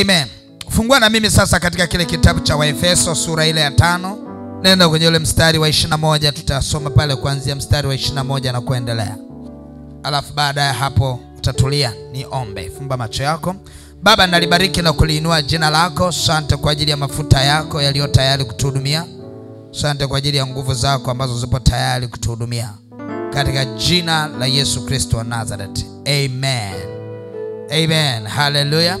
amen. Fungua na mimi sasa katika kile kitabu cha waefeso sura ile ya tano. Nenda kwenye ule mstari wa 21 tutasoma pale kuanzia mstari wa 21 na kuendelea. Alafu baada ya hapo utatulia ni ombe fumba macho yako. Baba nalibariki na kuliinua jina lako. Sante kwa ajili ya mafuta yako yaliyo tayari kutuhudumia. Sante kwa ajili ya nguvu zako ambazo zipo tayari kutuhudumia. Katika jina la yesu kristo wa nazareth. Amen. Amen. Haleluya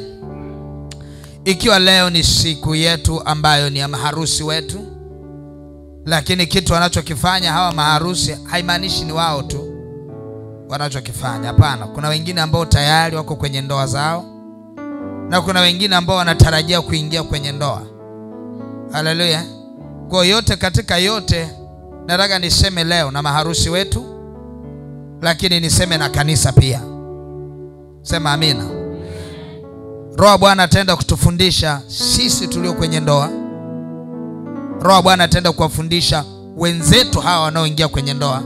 ikiwa leo ni siku yetu ambayo ni ya maharusi wetu lakini kitu wanachokifanya hawa maharusi haimaanishi ni wao tu wanachokifanya. Hapana kuna wengine ambao tayari wako kwenye ndoa zao na kuna wengine ambao wanatarajia kuingia kwenye ndoa. Haleluya. Kwa yote katika yote nataka niseme leo na maharusi wetu lakini niseme na kanisa pia. Sema amina roho bwana ataenda kutufundisha sisi tulio kwenye ndoa. Roho bwana ataenda kuwafundisha wenzetu hawa wanaoingia kwenye ndoa.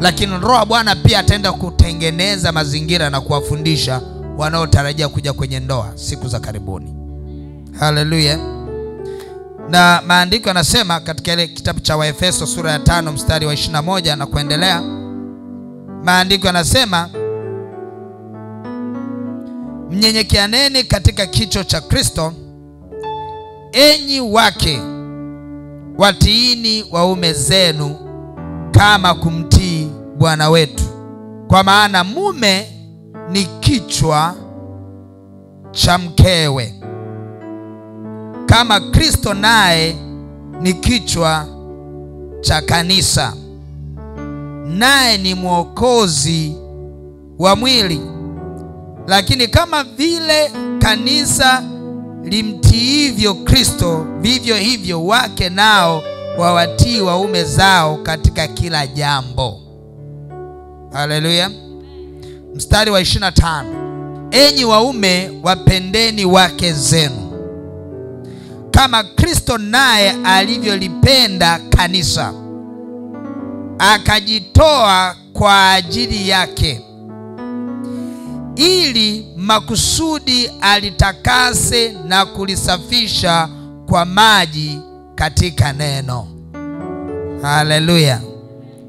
Lakini roho bwana pia ataenda kutengeneza mazingira na kuwafundisha wanaotarajia kuja kwenye ndoa siku za karibuni. Haleluya na maandiko yanasema katika ile kitabu cha waefeso sura ya tano mstari wa 21 na kuendelea maandiko yanasema mnyenyekeaneni katika kicho cha kristo enyi wake watiini waume zenu kama kumtii bwana wetu. Kwa maana mume ni kichwa cha mkewe kama kristo naye ni kichwa cha kanisa naye ni mwokozi wa mwili lakini kama vile kanisa limtiivyo kristo vivyo hivyo wake nao wawatii waume zao katika kila jambo. Haleluya. Mstari wa 25 enyi waume wapendeni wake zenu. Kama kristo naye alivyolipenda kanisa akajitoa kwa ajili yake ili makusudi alitakase na kulisafisha kwa maji katika neno. Haleluya.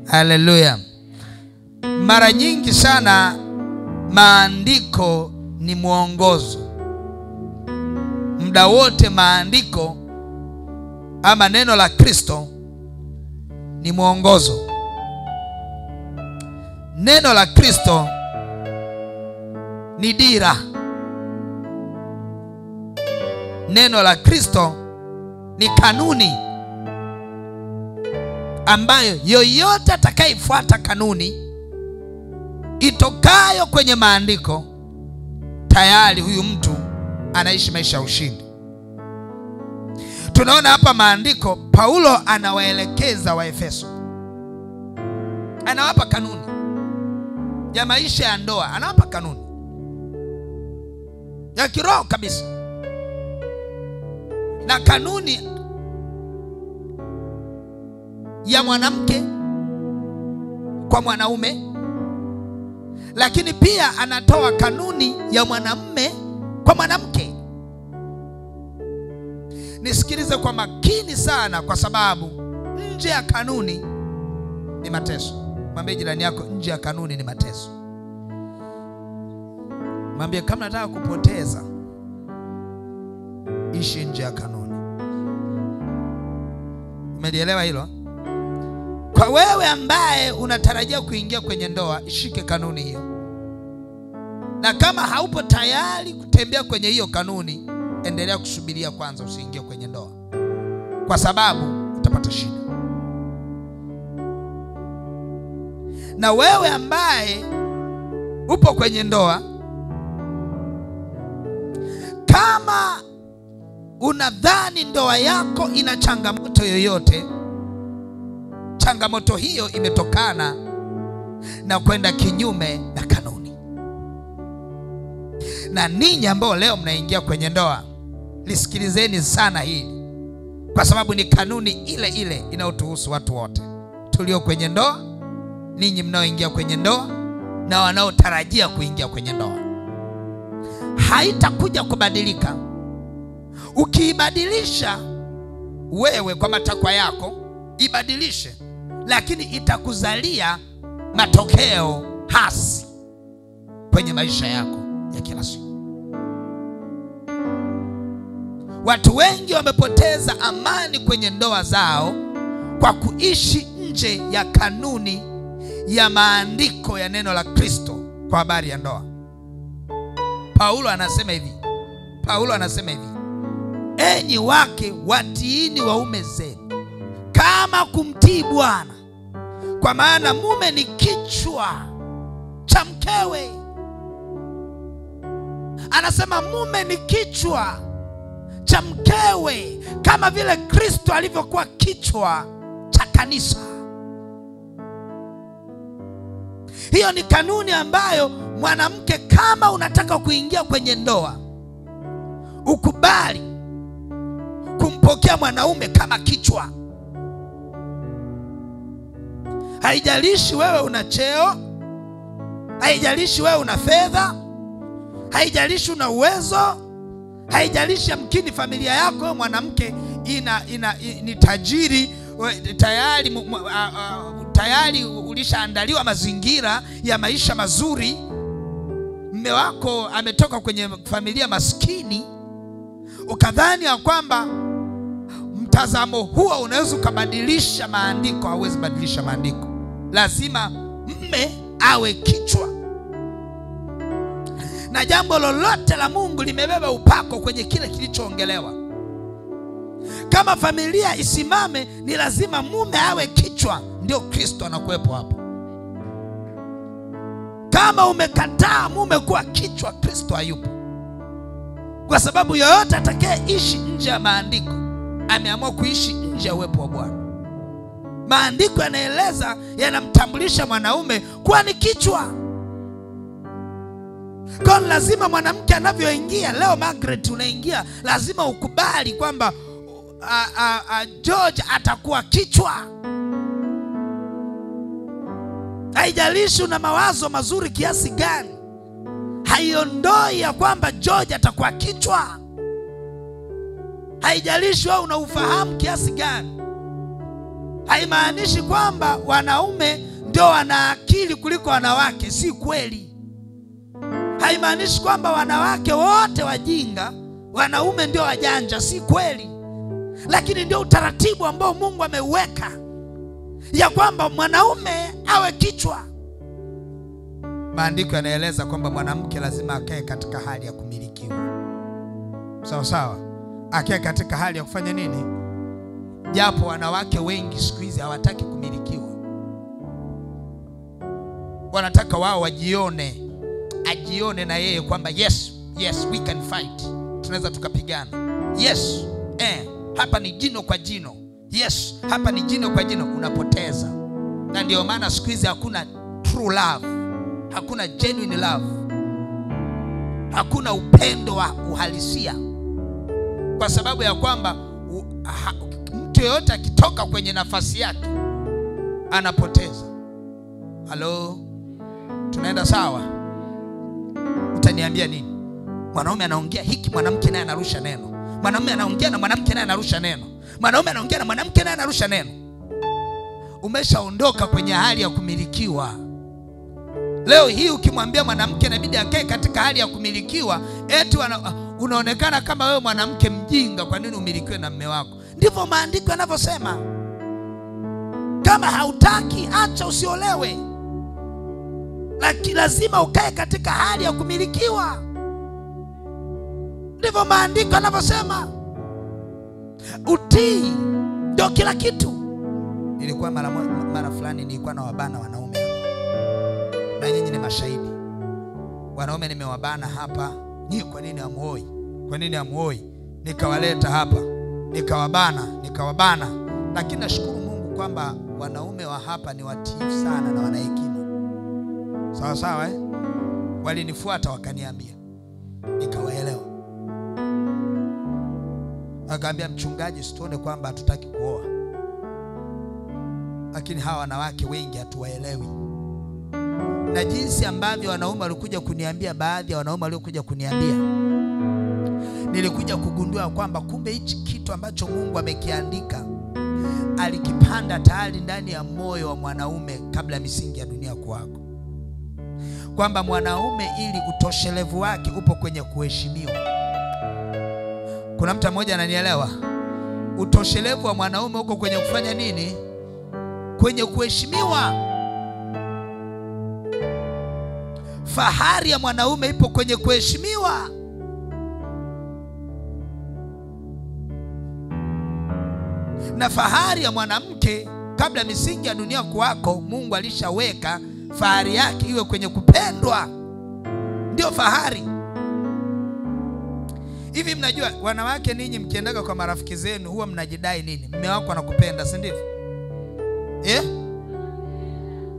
Haleluya. Mara nyingi sana maandiko ni mwongozo. Muda wote maandiko ama neno la kristo ni mwongozo. Neno la kristo ni dira. Neno la kristo ni kanuni ambayo yoyote atakayefuata kanuni itokayo kwenye maandiko tayari huyu mtu anaishi maisha ya ushindi. Tunaona hapa maandiko paulo anawaelekeza waefeso. Anawapa kanuni ya maisha ya ndoa anawapa kanuni ya kiroho kabisa. Na kanuni ya mwanamke kwa mwanaume lakini pia anatoa kanuni ya mwanamume kwa mwanamke. Nisikilize kwa makini sana kwa sababu nje ya kanuni ni mateso. Mwambie jirani yako nje ya kanuni ni mateso mwambie kama nataka kupoteza ishi nje ya kanuni. Umelielewa hilo? Kwa wewe ambaye unatarajia kuingia kwenye ndoa ishike kanuni hiyo. Na kama haupo tayari kutembea kwenye hiyo kanuni endelea kusubiria kwanza usiingie kwenye ndoa. Kwa sababu utapata shida. Na wewe ambaye upo kwenye ndoa kama unadhani ndoa yako ina changamoto yoyote changamoto hiyo imetokana na kwenda kinyume na kanuni. Na ninyi ambao leo mnaingia kwenye ndoa lisikilizeni sana hili kwa sababu ni kanuni ile ile inayotuhusu watu wote. Tulio kwenye ndoa ninyi mnaoingia kwenye ndoa na wanaotarajia kuingia kwenye ndoa haitakuja kubadilika. Ukiibadilisha wewe kwa matakwa yako, ibadilishe, lakini itakuzalia matokeo hasi kwenye maisha yako ya kila siku. Watu wengi wamepoteza amani kwenye ndoa zao kwa kuishi nje ya kanuni ya maandiko ya neno la Kristo kwa habari ya ndoa. Paulo anasema hivi, Paulo anasema hivi, enyi wake watiini waume zenu kama kumtii Bwana, kwa maana mume ni kichwa cha mkewe. Anasema mume ni kichwa cha mkewe, kama vile Kristo alivyokuwa kichwa cha kanisa. Hiyo ni kanuni ambayo mwanamke, kama unataka kuingia kwenye ndoa, ukubali kumpokea mwanaume kama kichwa. Haijalishi wewe una cheo, haijalishi wewe una fedha, haijalishi una uwezo, haijalishi amkini familia yako mwanamke ina, ina, ina, ni tajiri tayari tayari ulishaandaliwa mazingira ya maisha mazuri. Mme wako ametoka kwenye familia maskini, ukadhani ya kwamba mtazamo huo unaweza ukabadilisha maandiko. Hauwezi badilisha maandiko, lazima mme awe kichwa, na jambo lolote la Mungu limebeba upako kwenye kile kilichoongelewa. Kama familia isimame, ni lazima mume awe kichwa, ndio Kristo anakuwepo hapo. Kama umekataa mume kuwa kichwa, Kristo hayupo, kwa sababu yoyote atakayeishi nje ya maandiko ameamua kuishi nje ya uwepo wa Bwana. Maandiko yanaeleza, yanamtambulisha mwanaume kuwa ni kichwa. Kwa lazima mwanamke anavyoingia leo, Margaret, unaingia lazima ukubali kwamba a, a, a, George atakuwa kichwa. Haijalishi una mawazo mazuri kiasi gani, haiondoi ya kwamba George atakuwa kichwa. Haijalishi wewe una ufahamu kiasi gani, haimaanishi kwamba wanaume ndio wana akili kuliko wanawake. Si kweli. Haimaanishi kwamba wanawake wote wajinga, wanaume ndio wajanja. Si kweli, lakini ndio utaratibu ambao Mungu ameuweka ya kwamba mwanaume awe kichwa. Maandiko yanaeleza kwamba mwanamke lazima akae katika hali ya kumilikiwa, sawa sawa, akae katika hali ya kufanya nini? Japo wanawake wengi siku hizi hawataki kumilikiwa, wanataka wao wajione, ajione na yeye kwamba yes, yes we can fight, tunaweza tukapigana. Yes, eh, hapa ni jino kwa jino. Yes, hapa ni jino kwa jino, unapoteza. Na ndio maana siku hizi hakuna true love, hakuna genuine love, hakuna upendo wa uhalisia, kwa sababu ya kwamba mtu yeyote akitoka kwenye nafasi yake anapoteza. Halo, tunaenda sawa? Utaniambia nini? Mwanaume anaongea hiki, mwanamke naye anarusha neno. Mwanaume anaongea na mwanamke naye anarusha neno. Mwanaume anaongea na mwanamke naye anarusha neno. Umeshaondoka kwenye hali ya kumilikiwa. Leo hii ukimwambia mwanamke inabidi akae katika hali ya kumilikiwa, eti wana, unaonekana kama wewe mwanamke mjinga. Kwa nini umilikiwe na mme wako? Ndivyo maandiko yanavyosema. Kama hautaki acha, usiolewe, lakini lazima ukae katika hali ya kumilikiwa. Ndivyo maandiko yanavyosema. Utii ndio kila kitu. Nilikuwa mara mara fulani nilikuwa na wabana wanaume na nyinyi ni mashahidi. Wanaume nimewabana hapa, nyinyi kwa nini hamuoi? Kwa nini hamuoi? Nikawaleta hapa, nikawabana, nikawabana, lakini nashukuru Mungu kwamba wanaume wa hapa ni watiifu sana na wana hekima, sawa sawa eh? Walinifuata wakaniambia, nikawaelewa Akaambia mchungaji, situone kwamba hatutaki kuoa, lakini hawa wanawake wengi hatuwaelewi. na jinsi ambavyo wanaume walikuja kuniambia, baadhi ya wanaume waliokuja kuniambia, nilikuja kugundua kwamba kumbe hichi kitu ambacho Mungu amekiandika alikipanda tayari ndani ya moyo wa mwanaume kabla ya misingi ya dunia kuwako, kwamba mwanaume ili utoshelevu wake upo kwenye kuheshimiwa. Kuna mtu mmoja ananielewa? Utoshelevu wa mwanaume uko kwenye kufanya nini? Kwenye kuheshimiwa. Fahari ya mwanaume ipo kwenye kuheshimiwa. Na fahari ya mwanamke kabla misingi ya dunia kuwako, Mungu alishaweka fahari yake iwe kwenye kupendwa, ndio fahari. Hivi mnajua wanawake, ninyi mkiendaga kwa marafiki zenu huwa mnajidai nini? Mme wako anakupenda, si ndivyo? Eh?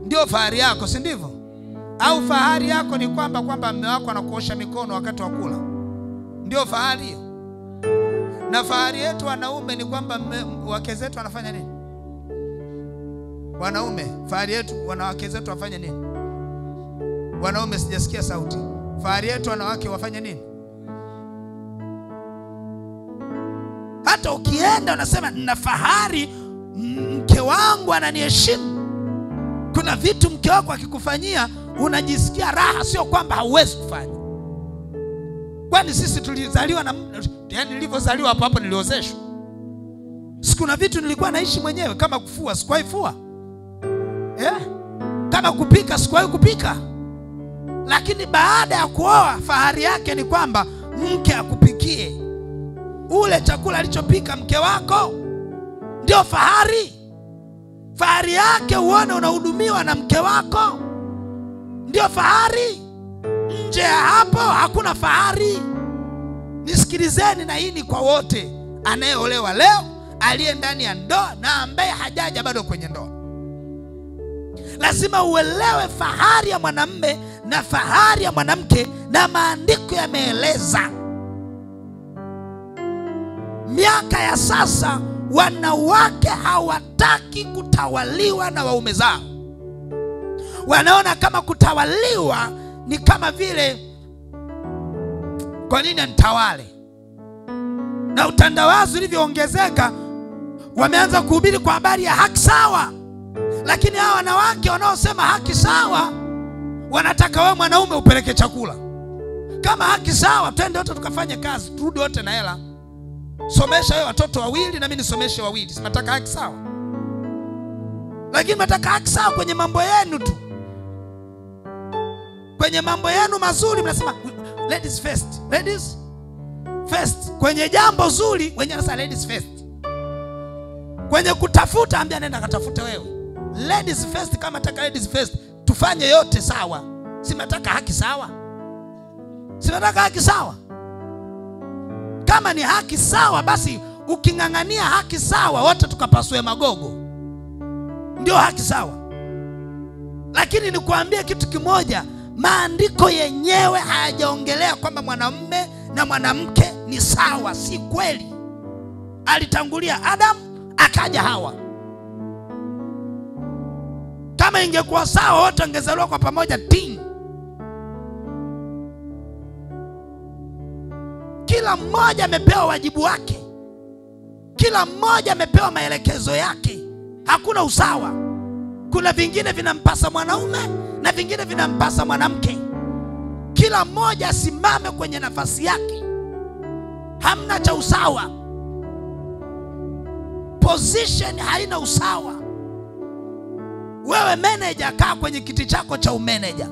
Ndio fahari yako, si ndivyo? Au fahari yako ni kwamba kwamba mme wako anakuosha mikono wakati wa kula? Ndio fahari hiyo. Na fahari yetu wanaume ni kwamba wake zetu wanafanya nini? Wanaume, fahari yetu wanawake zetu wafanye nini? Wanaume, sijasikia sauti. Fahari yetu wanawake wafanye nini? Hata ukienda unasema nina fahari, mke wangu ananiheshimu. Kuna vitu mke wako akikufanyia unajisikia raha, sio kwamba hauwezi kufanya. Kwani sisi tulizaliwa na, yani, nilivyozaliwa hapo hapo niliozeshwa. Sikuna vitu nilikuwa naishi mwenyewe, kama kufua sikuwahi fua eh? Kama kupika sikuwahi kupika, lakini baada ya kuoa fahari yake ni kwamba mke akupikie ule chakula alichopika mke wako, ndio fahari. Fahari yake uone unahudumiwa na mke wako, ndio fahari. Nje ya hapo hakuna fahari. Nisikilizeni, na hii ni kwa wote, anayeolewa leo, aliye ndani ya ndoa na ambaye hajaja bado kwenye ndoa. Lazima uelewe fahari ya mwanamme na fahari ya mwanamke, na maandiko yameeleza Miaka ya sasa wanawake hawataki kutawaliwa na waume zao. Wanaona kama kutawaliwa ni kama vile, kwa nini nitawale? Na utandawazi ulivyoongezeka, wameanza kuhubiri kwa habari ya haki sawa, lakini hawa wanawake wanaosema haki sawa wanataka wewe mwanaume upeleke chakula. Kama haki sawa, twende wote tukafanye kazi, turudi wote na hela Somesha wewe watoto wawili na mimi nisomeshe wawili, si nataka haki sawa? Lakini nataka haki sawa kwenye mambo yenu tu, kwenye mambo yenu mazuri mnasema ladies first, ladies first. Kwenye jambo zuri wenyewe nasema ladies first. Kwenye kutafuta ambia nenda katafute wewe, ladies first. Kama nataka ladies first, tufanye yote sawa. Si nataka haki sawa? Si haki sawa? Kama ni haki sawa, basi uking'ang'ania haki sawa, wote tukapasue magogo, ndio haki sawa. Lakini nikuambie kitu kimoja, maandiko yenyewe hayajaongelea kwamba mwanamume na mwanamke ni sawa. Si kweli. Alitangulia Adamu, akaja Hawa. Kama ingekuwa sawa, wote wangezaliwa kwa pamoja ting Kila mmoja amepewa wajibu wake, kila mmoja amepewa maelekezo yake. Hakuna usawa. Kuna vingine vinampasa mwanaume na vingine vinampasa mwanamke. Kila mmoja asimame kwenye nafasi yake, hamna cha usawa. Position haina usawa. Wewe meneja, kaa kwenye kiti chako cha umeneja.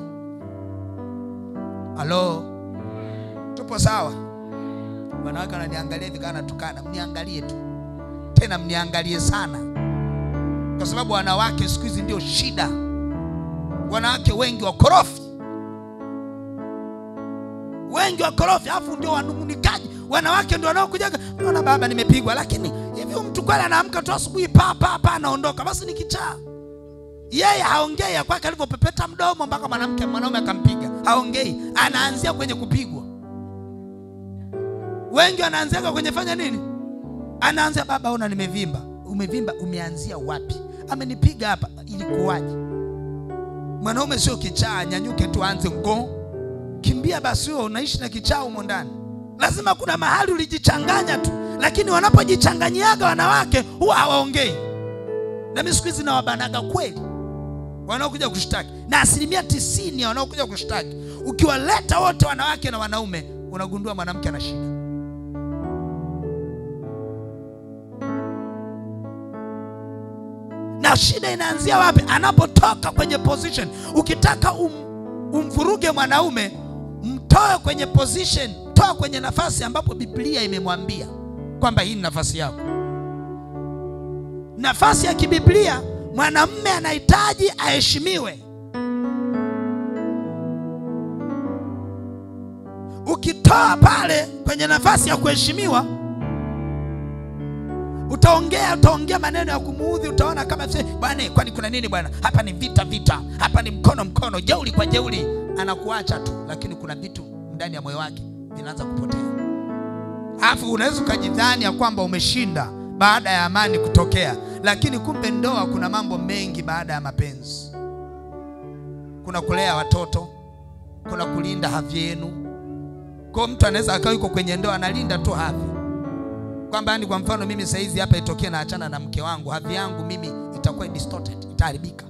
Halo, tupo sawa? Wanawake wananiangalia hivi kana natukana, mniangalie tu tena, mniangalie sana, kwa sababu wanawake siku hizi ndio shida. Wanawake wengi wakorofi, wengi wakorofi, alafu ndio wanung'unikaji. Wanawake ndio wanaokujaga, naona baba, nimepigwa. Lakini hivi mtu kweli anaamka tu asubuhi pa pa pa, anaondoka, basi ni kichaa. Yeye haongei ya kwake alivyopepeta mdomo mpaka mwanamke mwanaume akampiga, haongei, anaanzia kwenye kupigwa wengi wanaanzia kwenye fanya nini? anaanza baba, ona nimevimba. Umevimba, umeanzia wapi? Amenipiga hapa, ilikuwaje? Mwanaume sio kichaa, nyanyuke tu aanze ngo kimbia. Basi wewe unaishi na kichaa humo ndani, lazima kuna mahali ulijichanganya tu, lakini wanapojichanganyiaga wanawake huwa hawaongei. Na mimi siku hizi nawabanaga kweli wanaokuja kushtaki, na asilimia tisini wanaokuja kushtaki, ukiwaleta wote wanawake na wanaume, unagundua mwanamke ana shida. Na shida inaanzia wapi? Anapotoka kwenye position. Ukitaka um, umvuruge mwanaume, mtoe kwenye position, toa kwenye nafasi ambapo Biblia imemwambia kwamba hii ni nafasi yako. Nafasi ya kibiblia, mwanamume anahitaji aheshimiwe. Ukitoa pale kwenye nafasi ya kuheshimiwa utaongea utaongea maneno ya kumuudhi, utaona kama bwana, kwani kuna nini bwana? Hapa ni vita vita, hapa ni mkono mkono, jeuli kwa jeuli Anakuacha tu, lakini kuna vitu ndani ya moyo wake vinaanza kupotea. Alafu unaweza ukajidhani ya kwamba umeshinda baada ya amani kutokea, lakini kumbe ndoa kuna mambo mengi baada ya mapenzi. Kuna kulea watoto, kuna kulinda hadhi yenu. Kwa mtu anaweza akawa yuko kwenye ndoa analinda tu hadhi kwamba yani, kwa mfano mimi sasa hizi hapa itokee naachana na mke wangu, hadhi yangu mimi itakuwa distorted, itaharibika.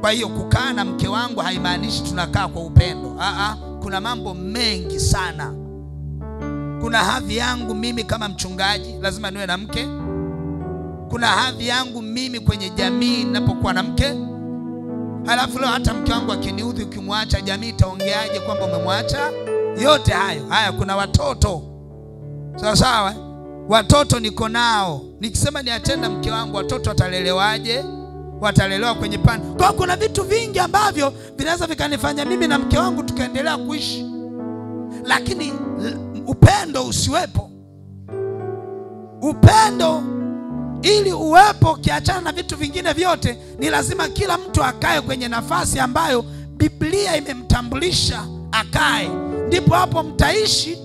Kwa hiyo kukaa na mke wangu haimaanishi tunakaa kwa upendo. Aa, kuna mambo mengi sana. Kuna hadhi yangu mimi kama mchungaji, lazima niwe na mke. Kuna hadhi yangu mimi kwenye jamii ninapokuwa na mke. Halafu leo hata mke wangu akiniudhi, ukimwacha, jamii itaongeaje kwamba umemwacha? Yote hayo haya, kuna watoto Sawa sawa, watoto niko nao. Nikisema niachane mke wangu, watoto watalelewaje? Watalelewa kwenye pana. Kwa kuna vitu vingi ambavyo vinaweza vikanifanya mimi na mke wangu tukaendelea kuishi, lakini upendo usiwepo. Upendo ili uwepo, ukiachana na vitu vingine vyote, ni lazima kila mtu akae kwenye nafasi ambayo Biblia imemtambulisha akae, ndipo hapo mtaishi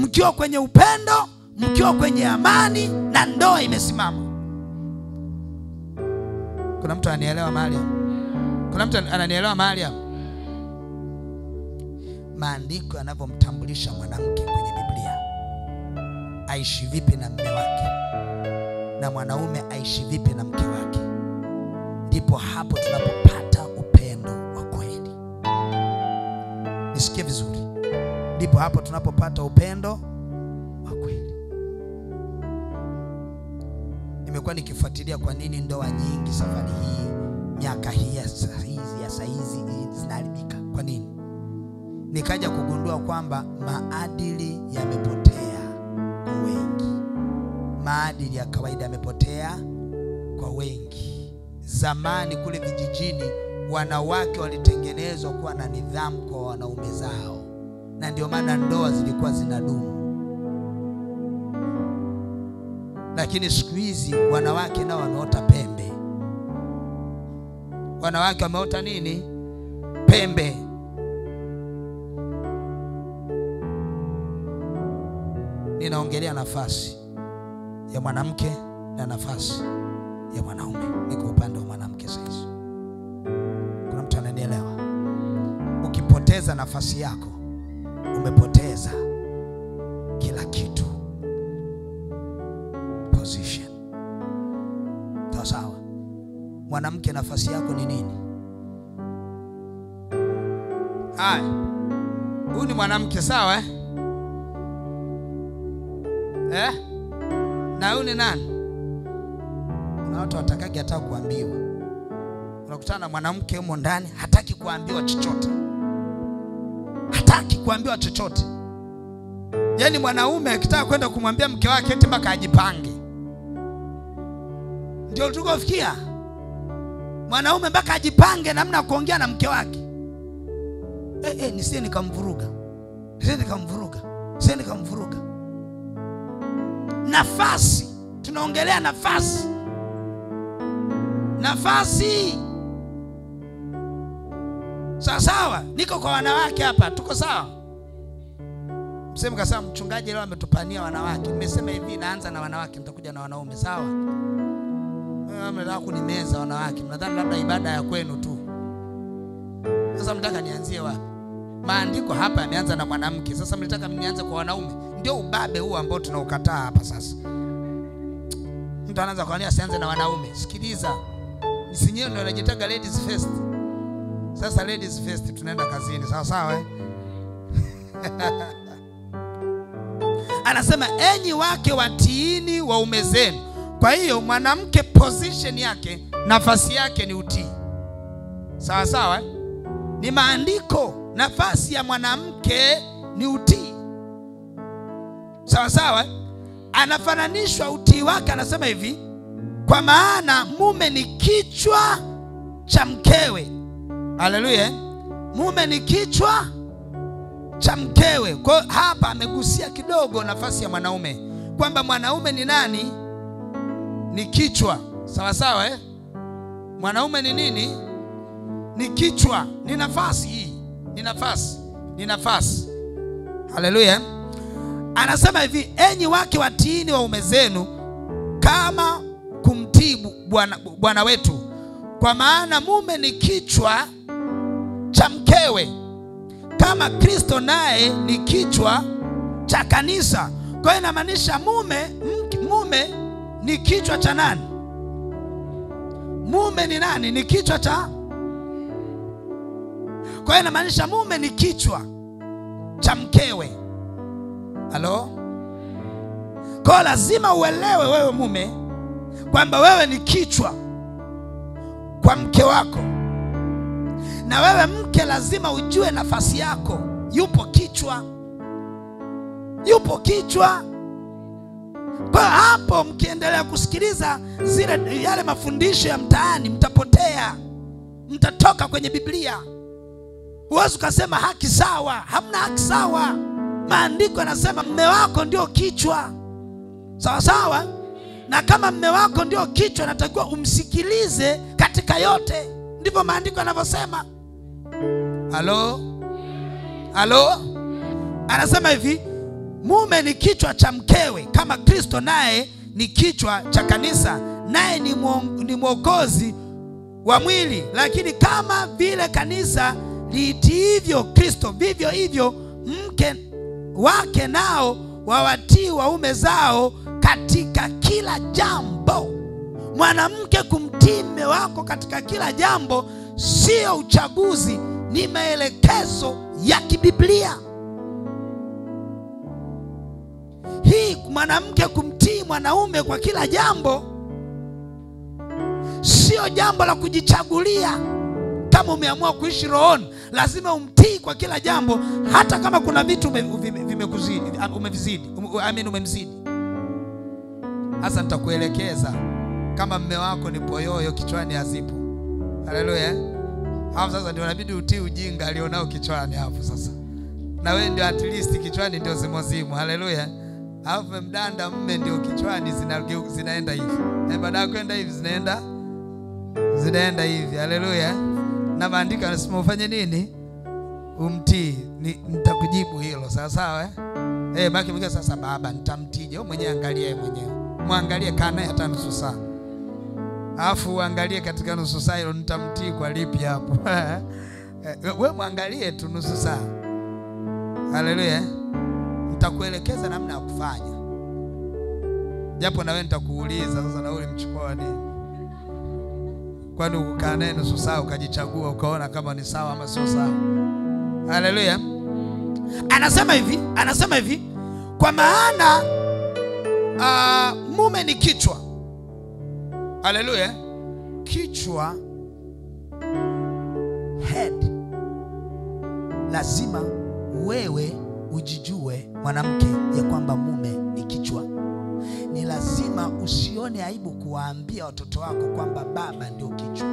mkiwa kwenye upendo, mkiwa kwenye amani na ndoa imesimama. Kuna mtu ananielewa mahali hapo? Kuna mtu ananielewa mahali hapo? Maandiko yanavyomtambulisha mwanamke kwenye Biblia, aishi vipi na mme wake, na mwanaume aishi vipi na mke wake, ndipo hapo tunapopata upendo wa kweli. Nisikie vizuri ndipo hapo tunapopata upendo wa kweli. Nimekuwa nikifuatilia kwa nini ndoa nyingi safari hii miaka hii ya saizi ya saizi zinaharibika. Kwa nini? Nikaja kugundua kwamba maadili yamepotea kwa wengi, maadili ya kawaida yamepotea kwa wengi. Zamani kule vijijini, wanawake walitengenezwa kuwa na nidhamu kwa wanaume zao na ndio maana ndoa zilikuwa zinadumu. Lakini siku hizi wanawake nao wameota pembe. Wanawake wameota nini? Pembe. Ninaongelea nafasi ya mwanamke na nafasi ya mwanaume. Niko upande wa mwanamke sasa. Kuna mtu ananielewa? Ukipoteza nafasi yako umepoteza kila kitu. Position sawa sawa. Mwanamke, nafasi yako ni nini? Haya, huyu ni mwanamke sawa, eh? Eh? na huyu ni nani? Kuna watu watakagi hata kuambiwa. Unakutana na mwanamke humo ndani hataki kuambiwa chochote hataki kuambiwa chochote. Yaani mwanaume akitaka kwenda kumwambia mke wake eti mpaka ajipange. Ndio tulikofikia, mwanaume mpaka ajipange namna kuongea na mke wake. Eh, eh, nisie nikamvuruga, nisije nikamvuruga, nisije nikamvuruga. Nafasi, tunaongelea nafasi, nafasi Sawa sawa, niko kwa wanawake hapa, tuko sawa. Mseme kasema mchungaji leo ametupania wanawake. Nimesema hivi, naanza na wanawake, nitakuja na wanaume. Sawa, mnataka kunimeza wanawake, mnadhani labda ibada ya kwenu tu. Sasa mnataka nianzie wapi? Maandiko hapa yameanza na mwanamke, sasa mlitaka nianze kwa wanaume? Ndio ubabe huu ambao tunaukataa hapa sasa. Mtu anaanza kwa nini asianze na wanaume? Sikiliza, sinyewe ndio anajitaka ladies first. Sasa ladies first, tunaenda kazini, sawa sawa eh? Anasema enyi wake watiini waume zenu. Kwa hiyo mwanamke position yake, nafasi yake ni utii, sawa sawa eh? Ni maandiko, nafasi ya mwanamke ni utii, sawa sawa eh? Anafananishwa utii wake, anasema hivi, kwa maana mume ni kichwa cha mkewe. Haleluya! Mume ni kichwa cha mkewe. Kwa hapa amegusia kidogo nafasi ya mwanaume, kwamba mwanaume ni nani? Ni kichwa, sawa sawa eh? Mwanaume ni nini? Ni kichwa, ni nafasi hii, ni nafasi, ni nafasi. Haleluya! Anasema hivi, enyi wake watiini waume zenu kama kumtii bwana bwana wetu, kwa maana mume ni kichwa cha mkewe kama Kristo naye ni kichwa cha kanisa. Kwa hiyo inamaanisha mume mume ni kichwa cha nani? Mume ni nani? Ni kichwa cha. Kwa hiyo inamaanisha mume ni kichwa cha mkewe. Halo, kwa lazima uelewe wewe mume kwamba wewe ni kichwa kwa mke wako na wewe mke lazima ujue nafasi yako. Yupo kichwa, yupo kichwa. Kwa hapo, mkiendelea kusikiliza zile yale mafundisho ya mtaani, mtapotea, mtatoka kwenye Biblia. Huwezi ukasema haki sawa. Hamna haki sawa. Maandiko yanasema mme wako ndio kichwa, sawa sawa. Na kama mme wako ndio kichwa, natakiwa umsikilize katika yote. Ndivyo maandiko yanavyosema. Halo, halo, anasema hivi, mume ni kichwa cha mkewe, kama Kristo naye ni kichwa cha kanisa, naye ni mwo- ni mwokozi wa mwili. Lakini kama vile kanisa liitiivyo Kristo, vivyo hivyo mke wake nao wawatii waume zao katika kila jambo. Mwanamke kumtii mme wako katika kila jambo sio uchaguzi, ni maelekezo ya kibiblia. Hii mwanamke kumtii mwanaume kwa kila jambo sio jambo la kujichagulia. Kama umeamua kuishi rohoni, lazima umtii kwa kila jambo, hata kama kuna vitu ume- ume, ume, umevizidi, ume- ume, ume, ume, umemzidi. Sasa nitakuelekeza kama mme wako ni poyoyo kichwani hazipo. Haleluya. Hapo sasa ndio inabidi utii ujinga alionao kichwani hapo sasa. Na wewe ndio at least kichwani ndio zimozimu. Haleluya. Alafu mdanda mme ndio kichwani zina, zinaenda hivi. Na baada ya kwenda hivi zinaenda zinaenda hivi. Haleluya. Na maandiko yanasema ufanye nini? Umtii. Ni- Nitakujibu hilo sawa sawa eh? Eh, baki mke sasa baba nitamtije. Wewe mwenyewe angalia mwenyewe. Mwangalie kana hata nusu saa. Alafu uangalie katika nusu saa hilo nitamtii kwa lipi hapo. Eh, we mwangalie tu nusu saa. Haleluya. Nitakuelekeza namna ya kufanya, japo na wewe nitakuuliza sasa, na wewe ulimchukua nini? Kwani ukaa naye nusu saa ukajichagua ukaona kama ni sawa ama sio sawa? Haleluya. Anasema hivi, anasema hivi, kwa maana ah, mume ni kichwa Haleluya. Kichwa, head. Lazima wewe ujijue mwanamke, ya kwamba mume ni kichwa. Ni lazima usione aibu kuwaambia watoto wako kwamba baba ndio kichwa.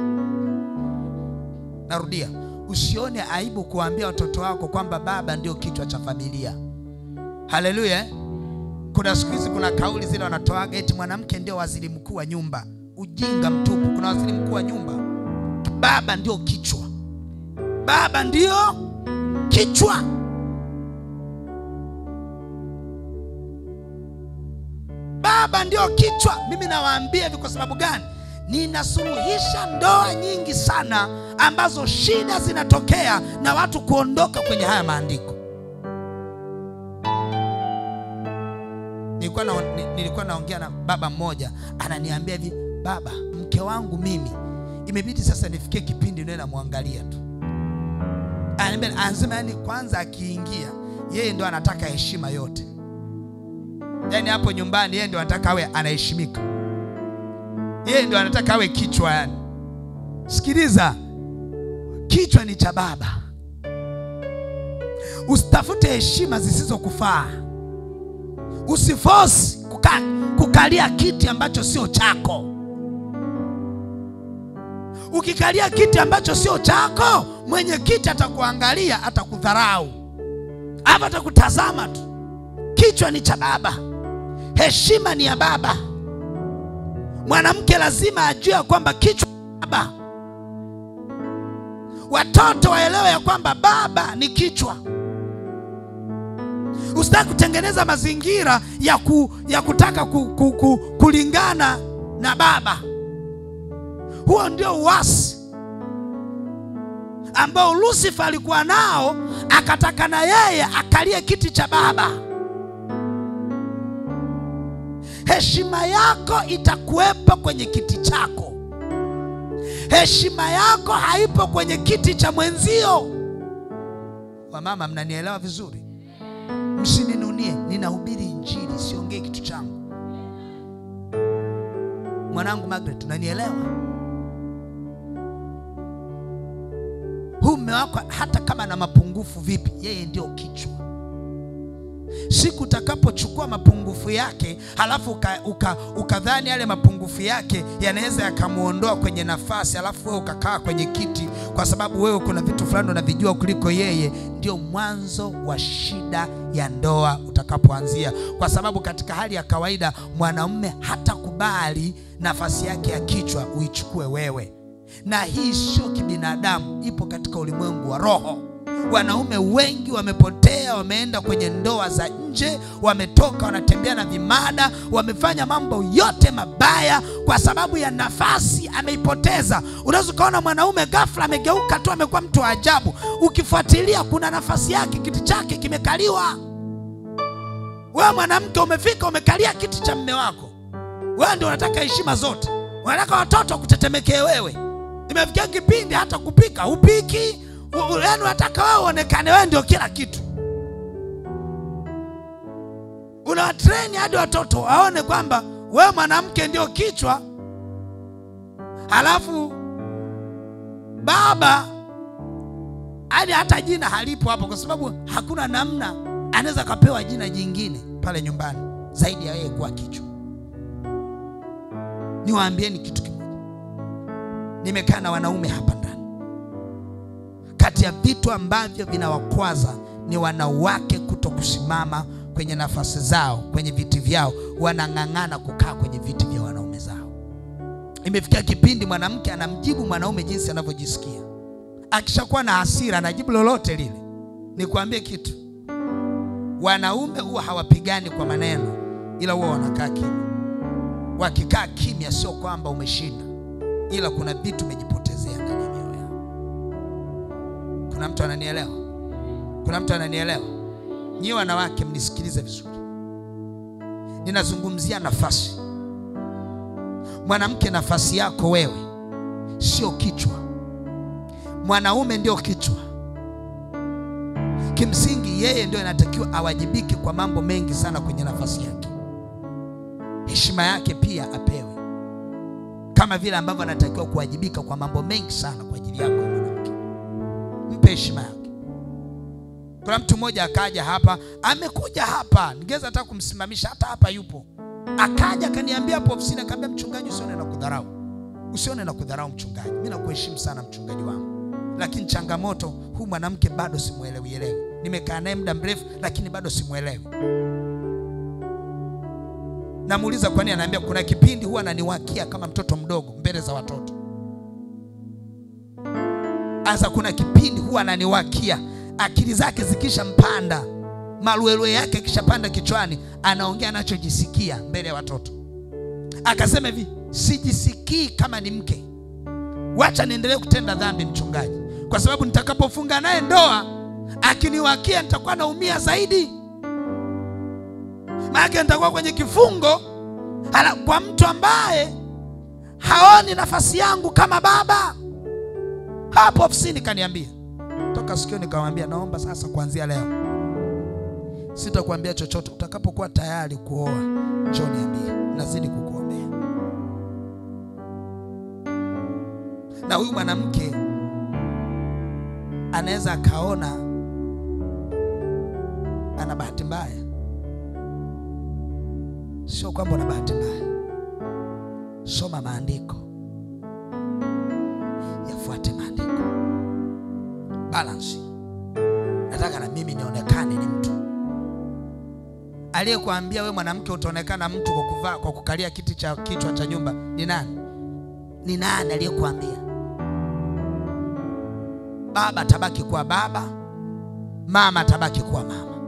Narudia, usione aibu kuwaambia watoto wako kwamba baba ndio kichwa cha familia. Haleluya. Kuna siku hizi kuna kauli zile wanatoaga eti mwanamke ndio waziri mkuu wa nyumba. Ujinga mtupu. Kuna waziri mkuu wa nyumba, baba ndio kichwa. Baba ndio kichwa. Baba ndio kichwa. Mimi nawaambia hivi kwa sababu gani? ninasuluhisha ndoa nyingi sana ambazo shida zinatokea na watu kuondoka kwenye haya maandiko. Nilikuwa na, nilikuwa naongea na baba mmoja ananiambia hivi, baba, mke wangu mimi imebidi sasa nifikie kipindi niwe namwangalia tu. Anasema yani, kwanza akiingia yeye ndo anataka heshima yote, yani hapo nyumbani yeye ndo anataka awe anaheshimika, yeye ndo anataka awe kichwa. Yani sikiliza, kichwa ni cha baba. Usitafute heshima zisizokufaa. Usifosi kuka, kukalia kiti ambacho sio chako. Ukikalia kiti ambacho sio chako, mwenye kiti atakuangalia, atakudharau, hapa atakutazama tu. Kichwa ni cha baba, heshima ni ya baba. Mwanamke lazima ajue ya kwamba kichwa baba. Watoto waelewe ya kwamba baba ni kichwa. Usitaki kutengeneza mazingira ya, ku, ya kutaka ku, ku, ku, kulingana na baba. Huo ndio uasi ambao Lucifer alikuwa nao, akataka na yeye akalie kiti cha baba. Heshima yako itakuwepo kwenye kiti chako. Heshima yako haipo kwenye kiti cha mwenzio. Wamama, mnanielewa vizuri? Msininunie, ninahubiri Injili, siongee kitu changu. Mwanangu Margaret, unanielewa? Huu mume wako hata kama na mapungufu vipi, yeye ndio kichwa. Siku utakapochukua mapungufu yake halafu ukadhani uka, uka yale mapungufu yake yanaweza yakamwondoa kwenye nafasi, halafu wewe ukakaa kwenye kiti, kwa sababu wewe kuna vitu fulani unavijua kuliko yeye, ndio mwanzo wa shida ya ndoa utakapoanzia, kwa sababu katika hali ya kawaida mwanaume hatakubali nafasi yake ya kichwa uichukue wewe, na hii sio kibinadamu, ipo katika ulimwengu wa roho. Wanaume wengi wamepotea, wameenda kwenye ndoa za nje, wametoka wanatembea na vimada, wamefanya mambo yote mabaya kwa sababu ya nafasi ameipoteza. Unaweza ukaona mwanaume ghafla amegeuka tu, amekuwa mtu wa ajabu. Ukifuatilia, kuna nafasi yake, kiti chake kimekaliwa. Wewe mwanamke umefika, umekalia kiti cha mme wako, wewe ndio unataka heshima zote, unataka watoto kutetemekee wewe. Imefikia kipindi hata kupika upiki yaani unataka wewe uonekane wewe ndio kila kitu. Unawatreni hadi watoto waone kwamba wewe mwanamke ndio kichwa, halafu baba hadi hata jina halipo hapo, kwa sababu hakuna namna anaweza akapewa jina jingine pale nyumbani zaidi ya yeye kuwa kichwa. Niwaambieni kitu kimoja, nimekaa na wanaume hapa ndani kati ya vitu ambavyo vinawakwaza ni wanawake kuto kusimama kwenye nafasi zao, kwenye viti vyao, wanang'ang'ana kukaa kwenye viti vya wanaume zao. Imefikia kipindi mwanamke anamjibu mwanaume jinsi anavyojisikia. Akishakuwa na hasira, anajibu lolote lile. Nikwambie kitu, wanaume huwa hawapigani kwa maneno, ila huwa wanakaa kimya. Wakikaa kimya, sio kwamba umeshinda, ila kuna vitu umejipotezea Kuna mtu ananielewa? Kuna mtu ananielewa? Nyie wanawake mnisikilize vizuri, ninazungumzia nafasi. Mwanamke, nafasi yako wewe sio kichwa, mwanaume ndio kichwa. Kimsingi yeye ndio anatakiwa awajibike kwa mambo mengi sana kwenye nafasi yake, heshima yake pia apewe, kama vile ambavyo anatakiwa kuwajibika kwa mambo mengi sana kwa ajili yako. Mpe heshima yake. Kuna mtu mmoja akaja hapa, amekuja hapa, ningeweza hata kumsimamisha, hata hapa yupo, akaja akaniambia hapo ofisini, akaambia mchungaji, usione na kudharau, usione na kudharau mchungaji, mimi nakuheshimu sana mchungaji wangu, lakini changamoto, huu mwanamke bado simuelewi elewi. Nimekaa naye muda mrefu, lakini bado simuelewi. Namuuliza kwani, anaambia kuna kipindi huwa ananiwakia kama mtoto mdogo mbele za watoto. Asa, kuna kipindi huwa ananiwakia. Akili zake zikisha mpanda, maluelwe yake kishapanda kichwani, anaongea anachojisikia mbele ya watoto. Akasema hivi, sijisikii kama ni mke, wacha niendelee kutenda dhambi, mchungaji, kwa sababu nitakapofunga naye ndoa akiniwakia nitakuwa naumia zaidi, maana nitakuwa kwenye kifungo. Kwa mtu ambaye haoni nafasi yangu kama baba. Hapo ofisini kaniambia toka sikio, nikamwambia naomba sasa, kuanzia leo sitakuambia chochote. Utakapokuwa tayari kuoa, njoo niambie, nazidi kukuombea. Na huyu mwanamke anaweza akaona ana bahati mbaya. Sio kwamba una bahati mbaya, soma maandiko, yafuate balance. Nataka na mimi nionekane ni mtu Aliyekuambia we mwanamke utaonekana mtu kwa kuvaa kwa kukalia kiti cha kichwa cha nyumba ni nani? Ni nani aliyekuambia? Baba tabaki kuwa baba, mama tabaki kuwa mama.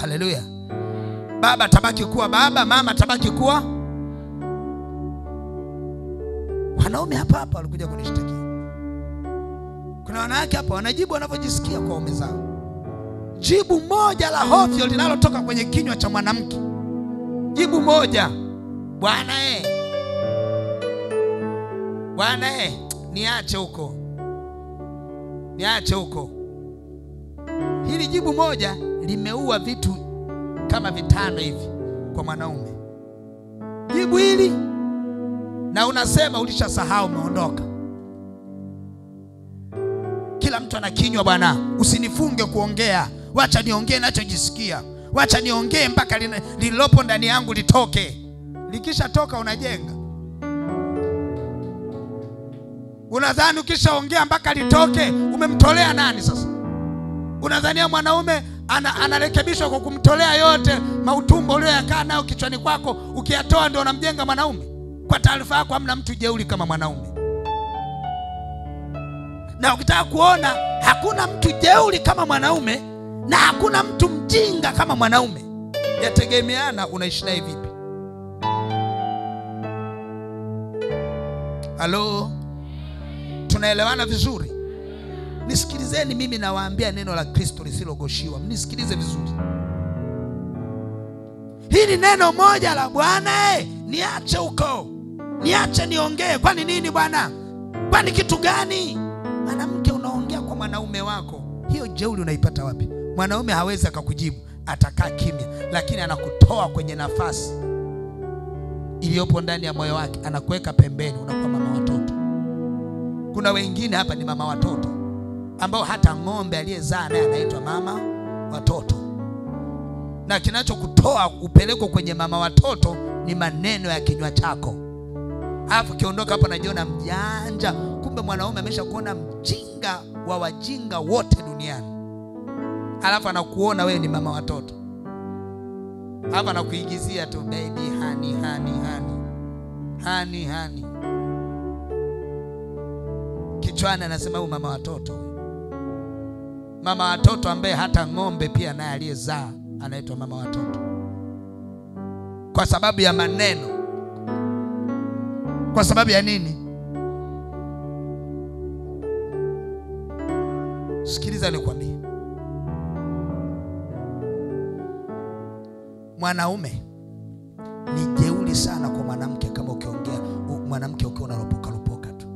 Haleluya! Baba tabaki kuwa baba, mama tabaki kuwa. Wanaume hapa hapa walikuja kunishtakia. Kuna wanawake hapa wanajibu wanavyojisikia kwa waume zao jibu moja la hovyo linalotoka kwenye kinywa cha mwanamke, jibu moja, bwana eh, bwana eh, niache huko, niache huko. Hili jibu moja limeua vitu kama vitano hivi kwa mwanaume, jibu hili, na unasema ulishasahau, umeondoka. Kila mtu ana kinywa bwana, usinifunge kuongea Wacha niongee nachojisikia, wacha niongee mpaka lililopo ndani yangu litoke. Likishatoka unajenga. Unadhani ukishaongea mpaka litoke umemtolea nani? Sasa unadhania mwanaume ana, anarekebishwa kwa kumtolea yote mautumbo ulioyakaa nayo kichwani kwako, ukiyatoa ndio unamjenga mwanaume? Kwa taarifa yako, hamna mtu jeuli kama mwanaume, na ukitaka kuona hakuna mtu jeuli kama mwanaume na hakuna mtu mjinga kama mwanaume. Yategemeana unaishi naye vipi. Halo, tunaelewana vizuri? Nisikilizeni, mimi nawaambia neno la Kristo lisilogoshiwa. Mnisikilize vizuri, hili neno moja la Bwana eh, niache huko, niache niongee. Kwani nini bwana? Kwani kitu gani? Mwanamke unaongea kwa mwanaume wako, hiyo jeuri unaipata wapi? Mwanaume hawezi akakujibu, atakaa kimya, lakini anakutoa kwenye nafasi iliyopo ndani ya moyo wake, anakuweka pembeni, unakuwa mama watoto. Kuna wengine hapa ni mama watoto ambao hata ng'ombe aliyezaa naye anaitwa mama watoto, na kinachokutoa upeleko kwenye mama watoto ni maneno ya kinywa chako. Alafu kiondoka hapo najiona mjanja, kumbe mwanaume amesha kuona mjinga wa wajinga wote duniani. Alafu anakuona wewe ni mama watoto, alafu anakuigizia tu baby hani hani hani hani hani, kichwani anasema huyu mama watoto, mama watoto ambaye hata ng'ombe pia naye aliyezaa anaitwa mama watoto, kwa sababu ya maneno. Kwa sababu ya nini? Sikiliza nikwambie Mwanaume ni jeuri sana kwa mwanamke kama ukiongea mwanamke ukiwa unaropoka ropoka tu,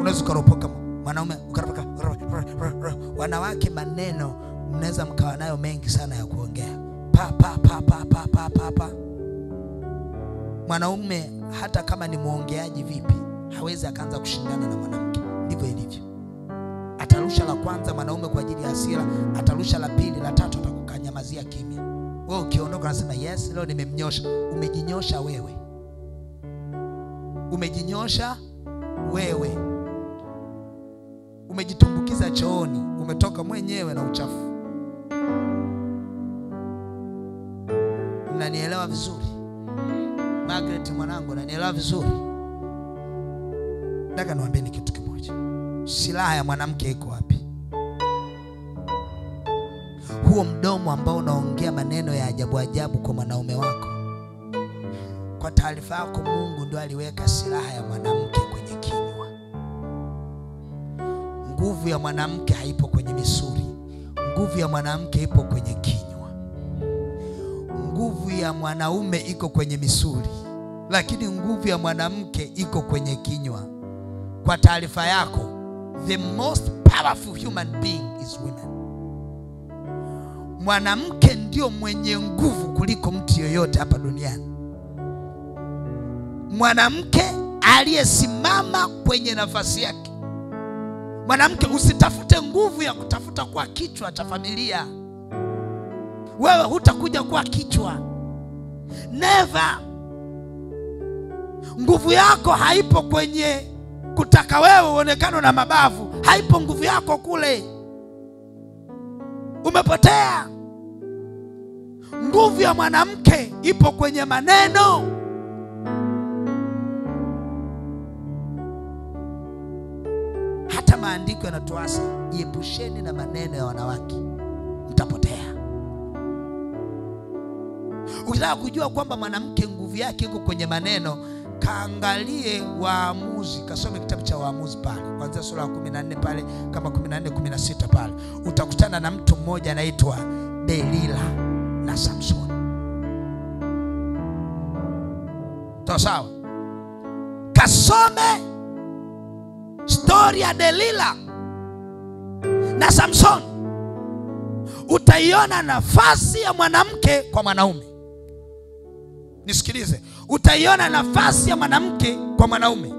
unaweza ukaropoka mwanaume ukaropoka. Wanawake maneno mnaweza mkawa nayo mengi sana ya kuongea pa pa pa pa pa pa pa pa. Mwanaume hata kama ni mwongeaji vipi, hawezi akaanza kushindana na mwanamke. Ndivyo ilivyo. Atarusha la kwanza mwanaume kwa ajili ya hasira, atarusha la pili, la tatu atakukanyamazia kimya. Wewe ukiondoka unasema yes, leo nimemnyosha. Umejinyosha wewe, umejinyosha wewe, umejitumbukiza chooni, umetoka mwenyewe na uchafu. Nanielewa vizuri? Margaret mwanangu, nanielewa vizuri? Nataka niwaambie ni kitu kimoja. Silaha ya mwanamke iko wapi? Huo mdomo ambao unaongea maneno ya ajabu ajabu kwa mwanaume wako, Kwa taarifa yako, Mungu ndo aliweka silaha ya mwanamke kwenye kinywa. Nguvu ya mwanamke haipo kwenye misuli, nguvu ya mwanamke ipo kwenye kinywa. Nguvu ya mwanaume iko kwenye misuli, lakini nguvu ya mwanamke iko kwenye kinywa. Kwa taarifa yako, the most powerful human being is women. Mwanamke ndio mwenye nguvu kuliko mtu yoyote hapa duniani. Mwanamke aliyesimama kwenye nafasi yake. Mwanamke, usitafute nguvu ya kutafuta kuwa kichwa cha familia. Wewe hutakuja kuwa kichwa, never. Nguvu yako haipo kwenye kutaka wewe uonekane na mabavu, haipo nguvu yako kule, umepotea. Nguvu ya mwanamke ipo kwenye maneno. Hata maandiko yanatuasa jiepusheni na maneno ya wanawake, mtapotea. Ukitaka kujua kwamba mwanamke nguvu yake iko kwenye maneno, kaangalie Waamuzi, kasome kitabu cha Waamuzi pale kuanzia sura ya 14 pale kama 14 16 pale, utakutana na mtu mmoja anaitwa Delila na Samsoni. Sawa. Kasome stori ya Delila na Samsoni, utaiona nafasi ya mwanamke kwa mwanaume. Nisikilize, utaiona nafasi ya mwanamke kwa mwanaume.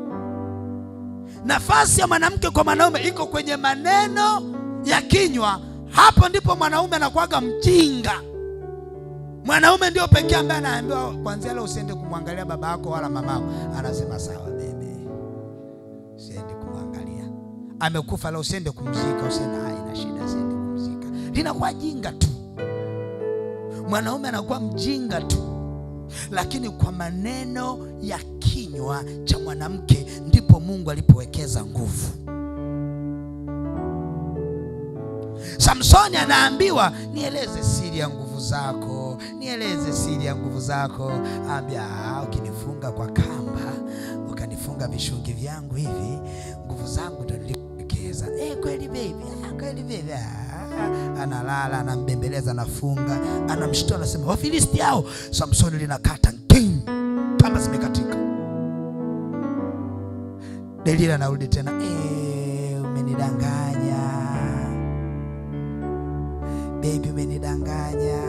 Nafasi ya mwanamke kwa mwanaume iko kwenye maneno ya kinywa. Hapo ndipo mwanaume anakuwaga mjinga. Mwanaume ndio pekee ambaye anaambiwa kwanzia leo usiende kumwangalia baba yako wala mamako. Anasema sawa bebe, usiende kumwangalia. Amekufa leo, usiende kumzika. Usiende, haina shida, usiende kumzika. Linakuwa jinga tu, mwanaume anakuwa mjinga tu lakini kwa maneno ya kinywa cha mwanamke ndipo Mungu alipowekeza nguvu. Samsoni anaambiwa nieleze siri ya nguvu zako, nieleze siri ya nguvu zako. Ambia ukinifunga kwa kamba, ukanifunga vishungi vyangu hivi, nguvu zangu ndo nilikuwekeza. Eh, kweli baby, ah, kweli baby ah. Analala, anambembeleza, anafunga, anamshtua, anasema Wafilisti hao. Samsoni linakata king kama zimekatika. Delila anarudi tena, e, umenidanganya bebi, umenidanganya.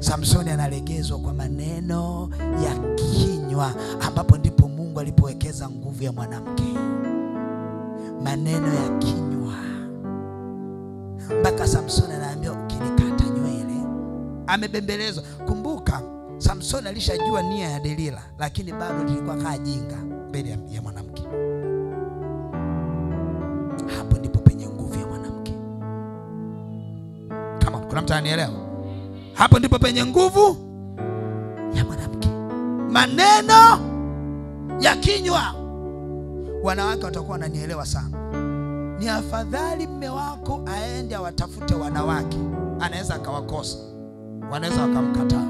Samsoni analegezwa kwa maneno ya kinywa, ambapo ndipo Mungu alipowekeza nguvu ya mwanamke, maneno ya kinywa mpaka Samsoni anaambia ukinikata nywele. Amebembelezwa. Kumbuka, Samsoni alishajua nia ya Delila, lakini bado lilikuwa kaa jinga mbele ya, ya mwanamke. Hapo ndipo penye nguvu ya mwanamke. Kama kuna mtu anielewa. hapo ndipo penye nguvu ya mwanamke, maneno ya kinywa. Wanawake watakuwa wananielewa sana. Ni afadhali mme wako aende awatafute wanawake, anaweza akawakosa, wanaweza wakamkataa,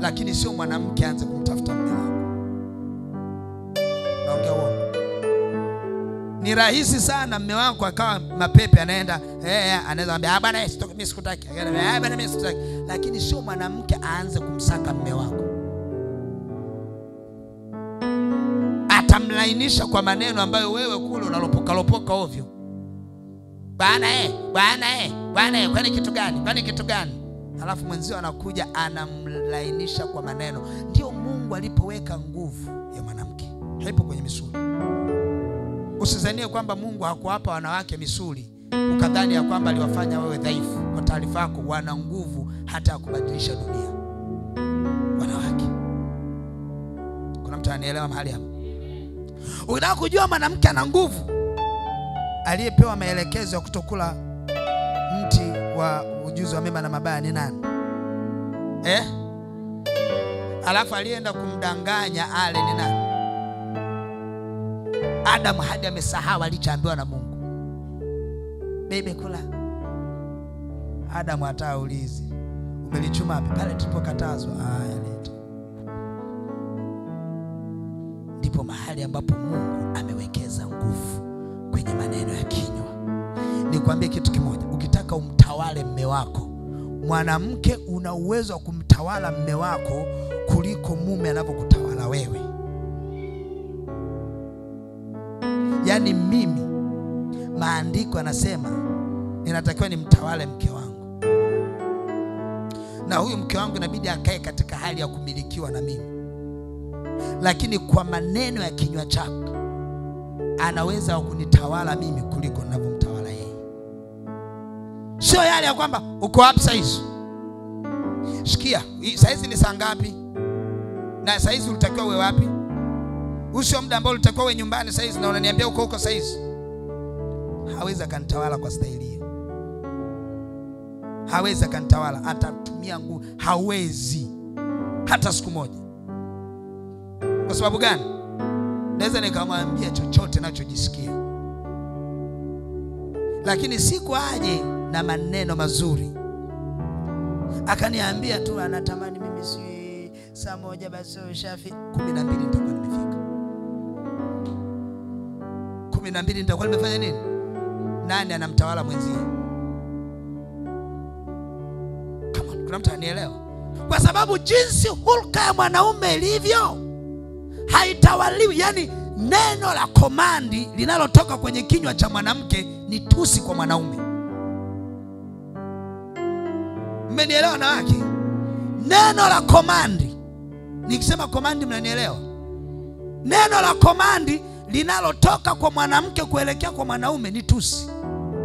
lakini sio mwanamke aanze kumtafuta mme wako. Naongea uongo? Ni rahisi sana mme wako akawa mapepe, anaenda eh, anaweza ambia ah, bwana mimi sikutaki, bwana mimi sikutaki, lakini sio mwanamke aanze kumsaka mme wako. Atamlainisha kwa maneno ambayo wewe kule unalopokalopoka ovyo Bwana eh, bwana eh, bwana eh, kwani kitu gani? Kwani kitu gani? Halafu mwenzio anakuja anamlainisha kwa maneno. Ndio Mungu alipoweka nguvu ya mwanamke, haipo kwenye misuli. Usizanie kwamba Mungu hakuwapa wanawake misuli ukadhani ya kwamba aliwafanya wewe dhaifu. Kwa taarifa yako, wana nguvu hata ya kubadilisha dunia. Wanawake, kuna mtu anielewa mahali hapa? Ukitaka kujua mwanamke ana nguvu aliyepewa maelekezo ya kutokula mti wa ujuzi wa mema na mabaya ni nani eh? Alafu aliyeenda kumdanganya ale ni nani? Adamu, hadi amesahau alichoambiwa na Mungu, bebe kula. Adamu hataulizi umelichuma wapi? Pale tulipokatazwa. Aya, leta ndipo mahali ambapo Mungu amewekeza nguvu kwenye maneno ya kinywa. Nikwambie kitu kimoja, ukitaka umtawale mme wako, mwanamke, una uwezo wa kumtawala mme wako kuliko mume anavyokutawala wewe. Yaani mimi, maandiko yanasema ninatakiwa nimtawale mke wangu, na huyu mke wangu inabidi akae katika hali ya kumilikiwa na mimi, lakini kwa maneno ya kinywa chako anaweza kunitawala mimi kuliko ninavyomtawala yeye. Sio yale ya kwamba uko wapi saizi. Sikia, saizi ni saa ngapi? Na saizi ulitakiwa uwe wapi? Huu sio muda ambao ulitakiwa uwe nyumbani saizi, na unaniambia uko huko saizi. Hawezi akanitawala kwa staili hiyo, hawezi akanitawala, atatumia nguvu. Hawezi hata siku moja. Kwa sababu gani? Naweza nikamwambia chochote nachojisikia, lakini siku aje na maneno mazuri akaniambia tu anatamani mimi si saa moja basi ushafi kumi na mbili nitakuwa nimefika kumi na mbili nitakuwa nimefanya nini? Nani anamtawala mwenzie? Kuna mtu anielewa? Kwa sababu jinsi hulka ya mwanaume ilivyo haitawaliwi. Yani neno la komandi linalotoka kwenye kinywa cha mwanamke ni tusi kwa mwanaume. Mmenielewa wanawake? Neno la komandi, nikisema komandi, mnanielewa? Neno la komandi linalotoka kwa mwanamke kuelekea kwa mwanaume ni tusi.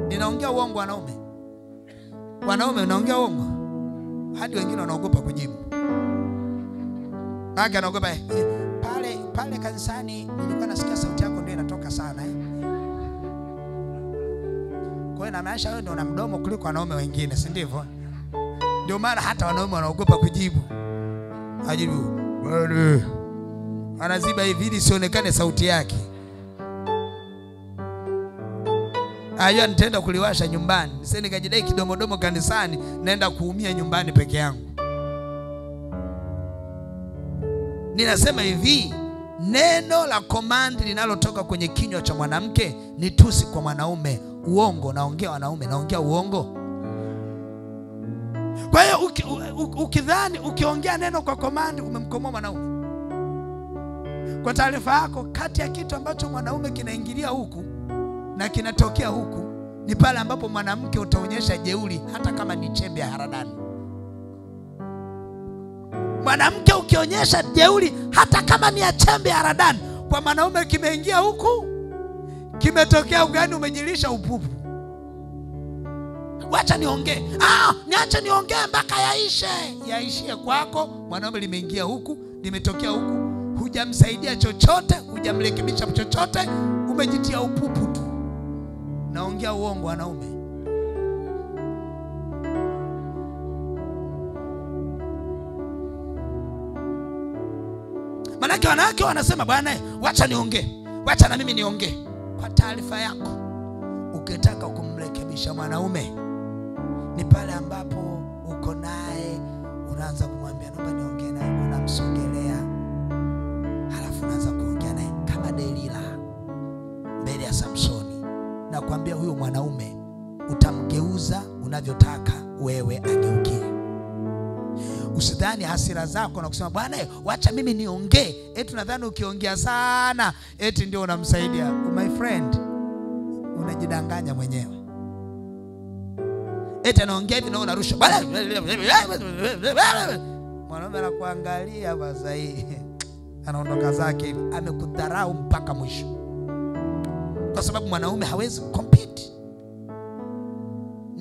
Ninaongea uongo wanaume? Wanaume unaongea uongo? Hadi wengine wanaogopa kujibu. Ake anaogopa pale pale kanisani nilikuwa nasikia sauti yako ndio inatoka sana eh. Kwa hiyo inamaanisha wewe ndio una mdomo kuliko wanaume wengine, si ndivyo? Ndio maana hata wanaume wanaogopa kujibu. Ajibu Bali. anaziba hivi ili sionekane sauti yake. Ayua, nitaenda kuliwasha nyumbani, sasa nikajidai kidomodomo kanisani, naenda kuumia nyumbani peke yangu. Ninasema hivi, neno la komandi linalotoka kwenye kinywa cha mwanamke ni tusi kwa mwanaume. Uongo naongea wanaume, naongea uongo. Kwa hiyo uki, ukidhani ukiongea neno kwa komandi umemkomoa mwanaume. Kwa taarifa yako, kati ya kitu ambacho mwanaume kinaingilia huku na kinatokea huku ni pale ambapo mwanamke utaonyesha jeuri, hata kama ni chembe ya haradani. Mwanamke ukionyesha jeuri, hata kama ni achembe chembe ya haradani, kwa mwanaume kimeingia huku, kimetokea ugani, umejilisha upupu. Wacha niongee, ah, niache niongee mpaka yaishe. Yaishie kwako, mwanaume limeingia huku, limetokea huku, hujamsaidia chochote, hujamrekebisha chochote, umejitia upupu tu. Naongea uongo wanaume? Manake wanawake wanasema bwana, wacha niongee, wacha na mimi niongee. Kwa taarifa yako, ukitaka kumrekebisha mwanaume ni pale ambapo uko naye unaanza kumwambia naomba niongee naye, unamsogelea, halafu unaanza kuongea naye kama Delila mbele ya Samsoni. na kuambia huyo mwanaume utamgeuza unavyotaka wewe ageukie. Usidhani hasira zako na kusema bwana, wacha mimi niongee, eti nadhani ukiongea sana eti ndio unamsaidia. My friend, unajidanganya mwenyewe. Eti anaongea hivi na unarusha, mwanaume anakuangalia wazai, anaondoka zake hivi, amekudharau mpaka mwisho, kwa sababu mwanaume hawezi compete.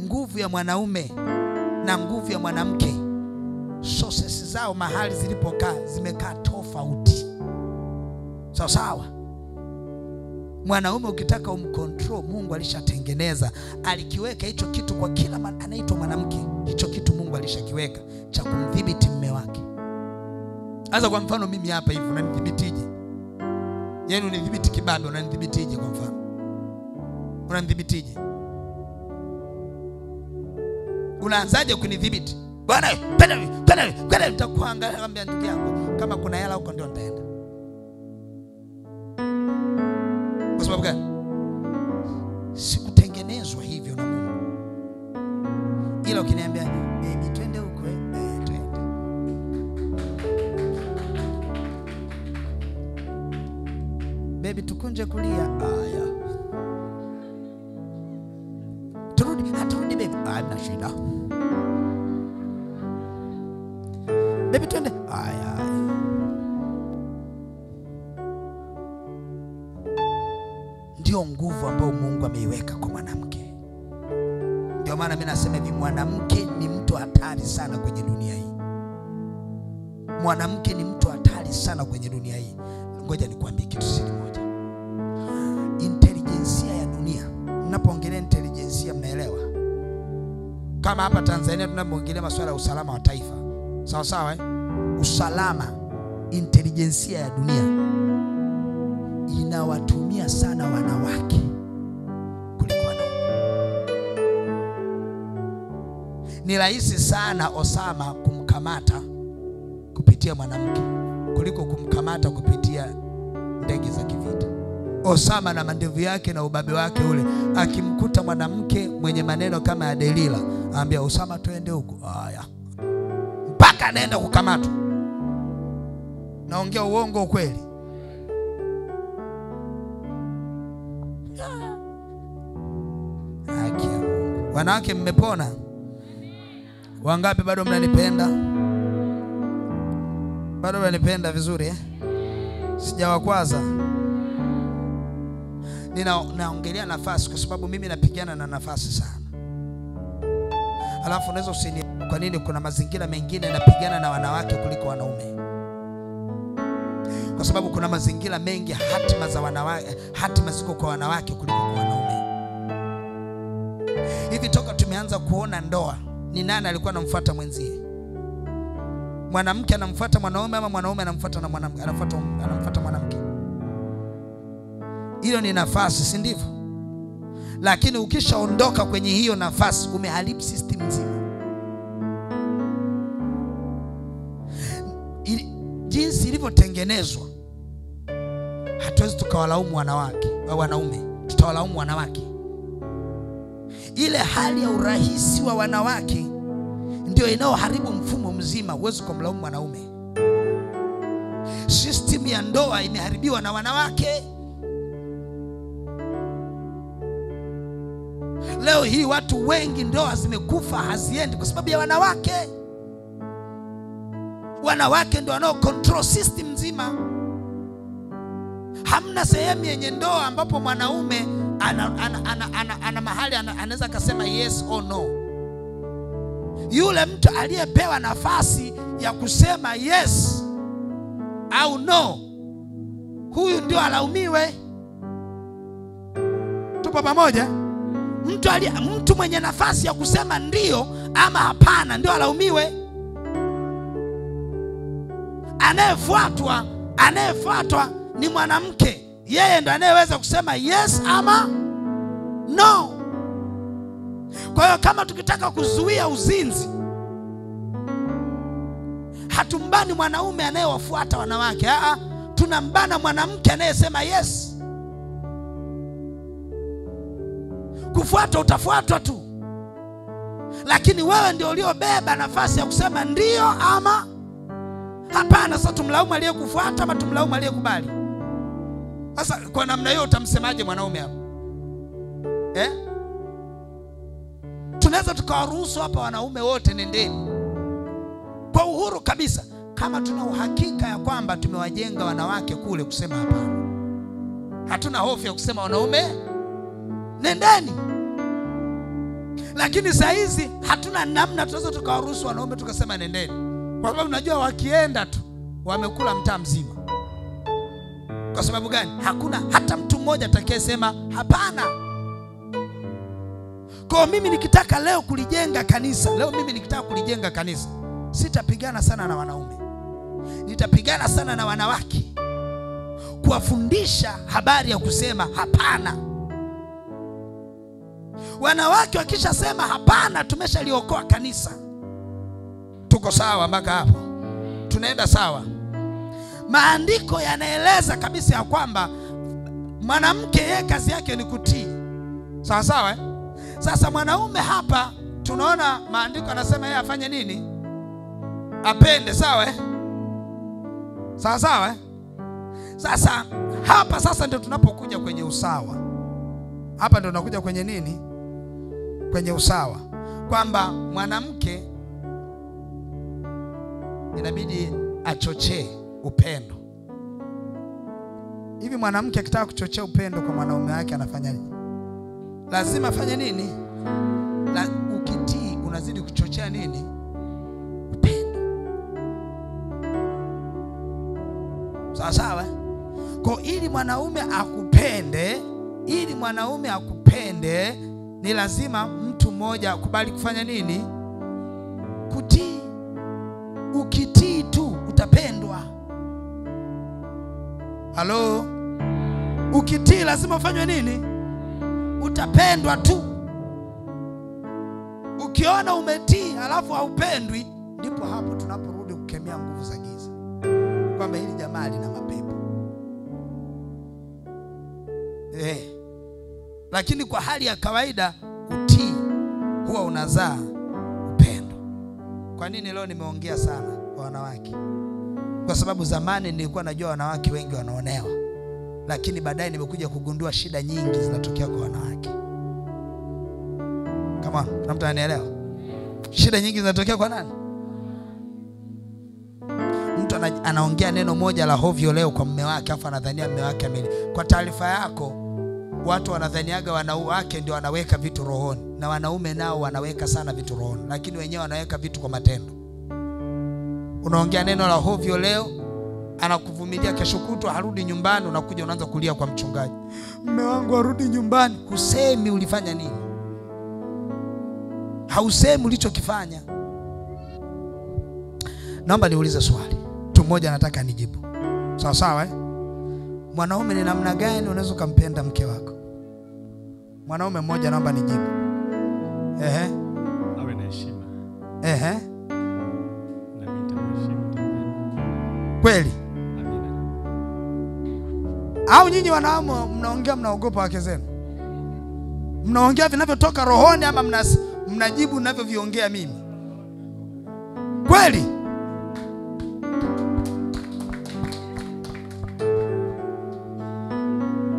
Nguvu ya mwanaume na nguvu ya mwanamke sources zao mahali zilipokaa zimekaa tofauti, sawa sawa. Mwanaume ukitaka umcontrol, Mungu alishatengeneza, alikiweka hicho kitu kwa kila man, anaitwa mwanamke. Hicho kitu Mungu alishakiweka cha kumdhibiti mume wake. Sasa kwa mfano mimi hapa hivi, unanidhibitije? Yaani unidhibiti kibabe, unanidhibitije? Kwa mfano unanidhibitije? Unaanzaje kunidhibiti? Bwana pende pende pende, nitakuangalia nakwambia, ndugu yangu, kama kuna hela huko ndio nitaenda. Kwa sababu gani? Masuala ya usalama wa taifa, sawa sawa, eh? Usalama, intelijensia ya dunia inawatumia sana wanawake kuliko wanaume. Ni rahisi sana Osama kumkamata kupitia mwanamke kuliko kumkamata kupitia ndege za kivita. Osama na mandevu yake na ubabe wake ule, akimkuta mwanamke mwenye maneno kama ya Delila, anambia Osama, twende huko. Haya, mpaka anaenda kukamatwa. Naongea uongo Mungu. Wanawake mmepona? Wangapi bado mnanipenda? Bado mnanipenda vizuri eh? Sijawakwaza. Nina naongelea nafasi kwa sababu mimi napigana na nafasi sana. Alafu unaweza usini kwa nini kuna mazingira mengine napigana na wanawake kuliko wanaume? Kwa sababu kuna mazingira mengi hatima za wanawake, hatima ziko kwa wanawake kuliko kwa wanaume. Hivi toka tumeanza kuona ndoa, ni nani alikuwa anamfuata mwenzie? Mwanamke anamfuata mwanaume ama mwanaume anamfuata na mwanamke, anafuata anamfuata mwanamke? Hiyo ni nafasi, si ndivyo? Lakini ukishaondoka kwenye hiyo nafasi, umeharibu system nzima. Jinsi ilivyotengenezwa, hatuwezi tukawalaumu wanawake au wanaume, tutawalaumu wanawake ile hali ya urahisi wa wanawake ndio inayoharibu mfumo mzima. Huwezi kumlaumu mwanaume. System ya ndoa imeharibiwa na wanawake. Leo hii watu wengi ndoa zimekufa, haziendi kwa sababu ya wanawake. Wanawake ndio wanao control system nzima. Hamna sehemu yenye ndoa ambapo mwanaume ana, ana, ana, ana, ana mahali anaweza akasema yes or no. Yule mtu aliyepewa nafasi ya kusema yes au no, huyu ndio alaumiwe. Tupo pamoja? Mtu, ali, mtu mwenye nafasi ya kusema ndio ama hapana ndio alaumiwe. Anayefuatwa anayefuatwa ni mwanamke, yeye ndo anayeweza kusema yes ama no. Kwa hiyo kama tukitaka kuzuia uzinzi, hatumbani mwanaume anayewafuata wanawake. Aa, tunambana mwanamke anayesema yes. Kufuatwa utafuatwa tu, lakini wewe ndio uliobeba nafasi ya kusema ndio ama hapana. Sasa tumlaumu aliyekufuata ama tumlaumu aliyekubali? Sasa kwa namna hiyo utamsemaje mwanaume hapo eh? Tunaweza tukawaruhusu hapa wanaume wote, nendeni kwa uhuru kabisa, kama tuna uhakika ya kwamba tumewajenga wanawake kule kusema hapana. Hatuna hofu ya kusema wanaume nendeni, lakini saa hizi hatuna namna, tunaweza tukawaruhusu wanaume tukasema nendeni, kwa sababu najua wakienda tu wamekula mtaa mzima. Kwa sababu gani? Hakuna hata mtu mmoja atakayesema hapana. Kwa mimi nikitaka leo kulijenga kanisa, leo mimi nikitaka kulijenga kanisa, sitapigana sana na wanaume, nitapigana sana na wanawake, kuwafundisha habari ya kusema hapana. Wanawake wakishasema hapana, tumeshaliokoa kanisa. Tuko sawa mpaka hapo? Tunaenda sawa? Maandiko yanaeleza kabisa ya kwamba mwanamke yeye kazi yake ni kutii sawa sawa eh? sasa mwanaume hapa tunaona maandiko anasema yeye afanye nini apende sawa eh? sawa sawa eh? sasa hapa sasa ndio tunapokuja kwenye usawa hapa ndio tunakuja kwenye nini kwenye usawa. Kwamba mwanamke inabidi achochee upendo. Hivi mwanamke akitaka kuchochea upendo kwa mwanaume wake anafanya nini? Lazima afanye nini? La, ukitii unazidi kuchochea nini? Upendo. Sawa sawa kwa ili mwanaume akupende ili mwanaume akupende ni lazima mtu mmoja akubali kufanya nini? Kutii. Ukitii tu utapendwa. Halo? Ukitii lazima ufanywe nini? Utapendwa tu. Ukiona umetii alafu haupendwi ndipo hapo tunaporudi kukemea nguvu za giza. Kwamba hili jamaa lina mapepo. Eh. Lakini kwa hali ya kawaida utii huwa unazaa upendo. Kwa nini leo nimeongea sana kwa wanawake? Kwa sababu zamani nilikuwa najua wanawake wengi wanaonewa. Lakini baadaye nimekuja kugundua shida nyingi zinatokea kwa wanawake. Kama na mtu ananielewa? Shida nyingi zinatokea kwa nani? Mtu anaongea neno moja la hovyo leo kwa mme wake afu anadhania mme wake ameli kwa taarifa yako watu wanadhaniaga wanawake ndio wanaweka vitu rohoni. Na wanaume nao wanaweka sana vitu rohoni. Lakini wenyewe wanaweka vitu kwa matendo. Unaongea neno la hovyo leo anakuvumilia kesho kutwa harudi nyumbani unakuja unaanza kulia kwa mchungaji. Mme wangu arudi nyumbani. Husemi ulifanya nini? Hausemi ulichokifanya. Naomba niulize swali. Tu mmoja nataka nijibu. Sawa sawa eh? mwanaume ni namna gani unaweza ukampenda mke wako mwanaume mmoja naomba nijibu. Ehe. Awe na heshima. Ehe. Na mimi nitamheshimu kweli? Amina. au nyinyi wanaume mnaongea mnaogopa wake zenu? Mnaongea vinavyotoka rohoni ama mnas, mnajibu ninavyoviongea mimi? Kweli?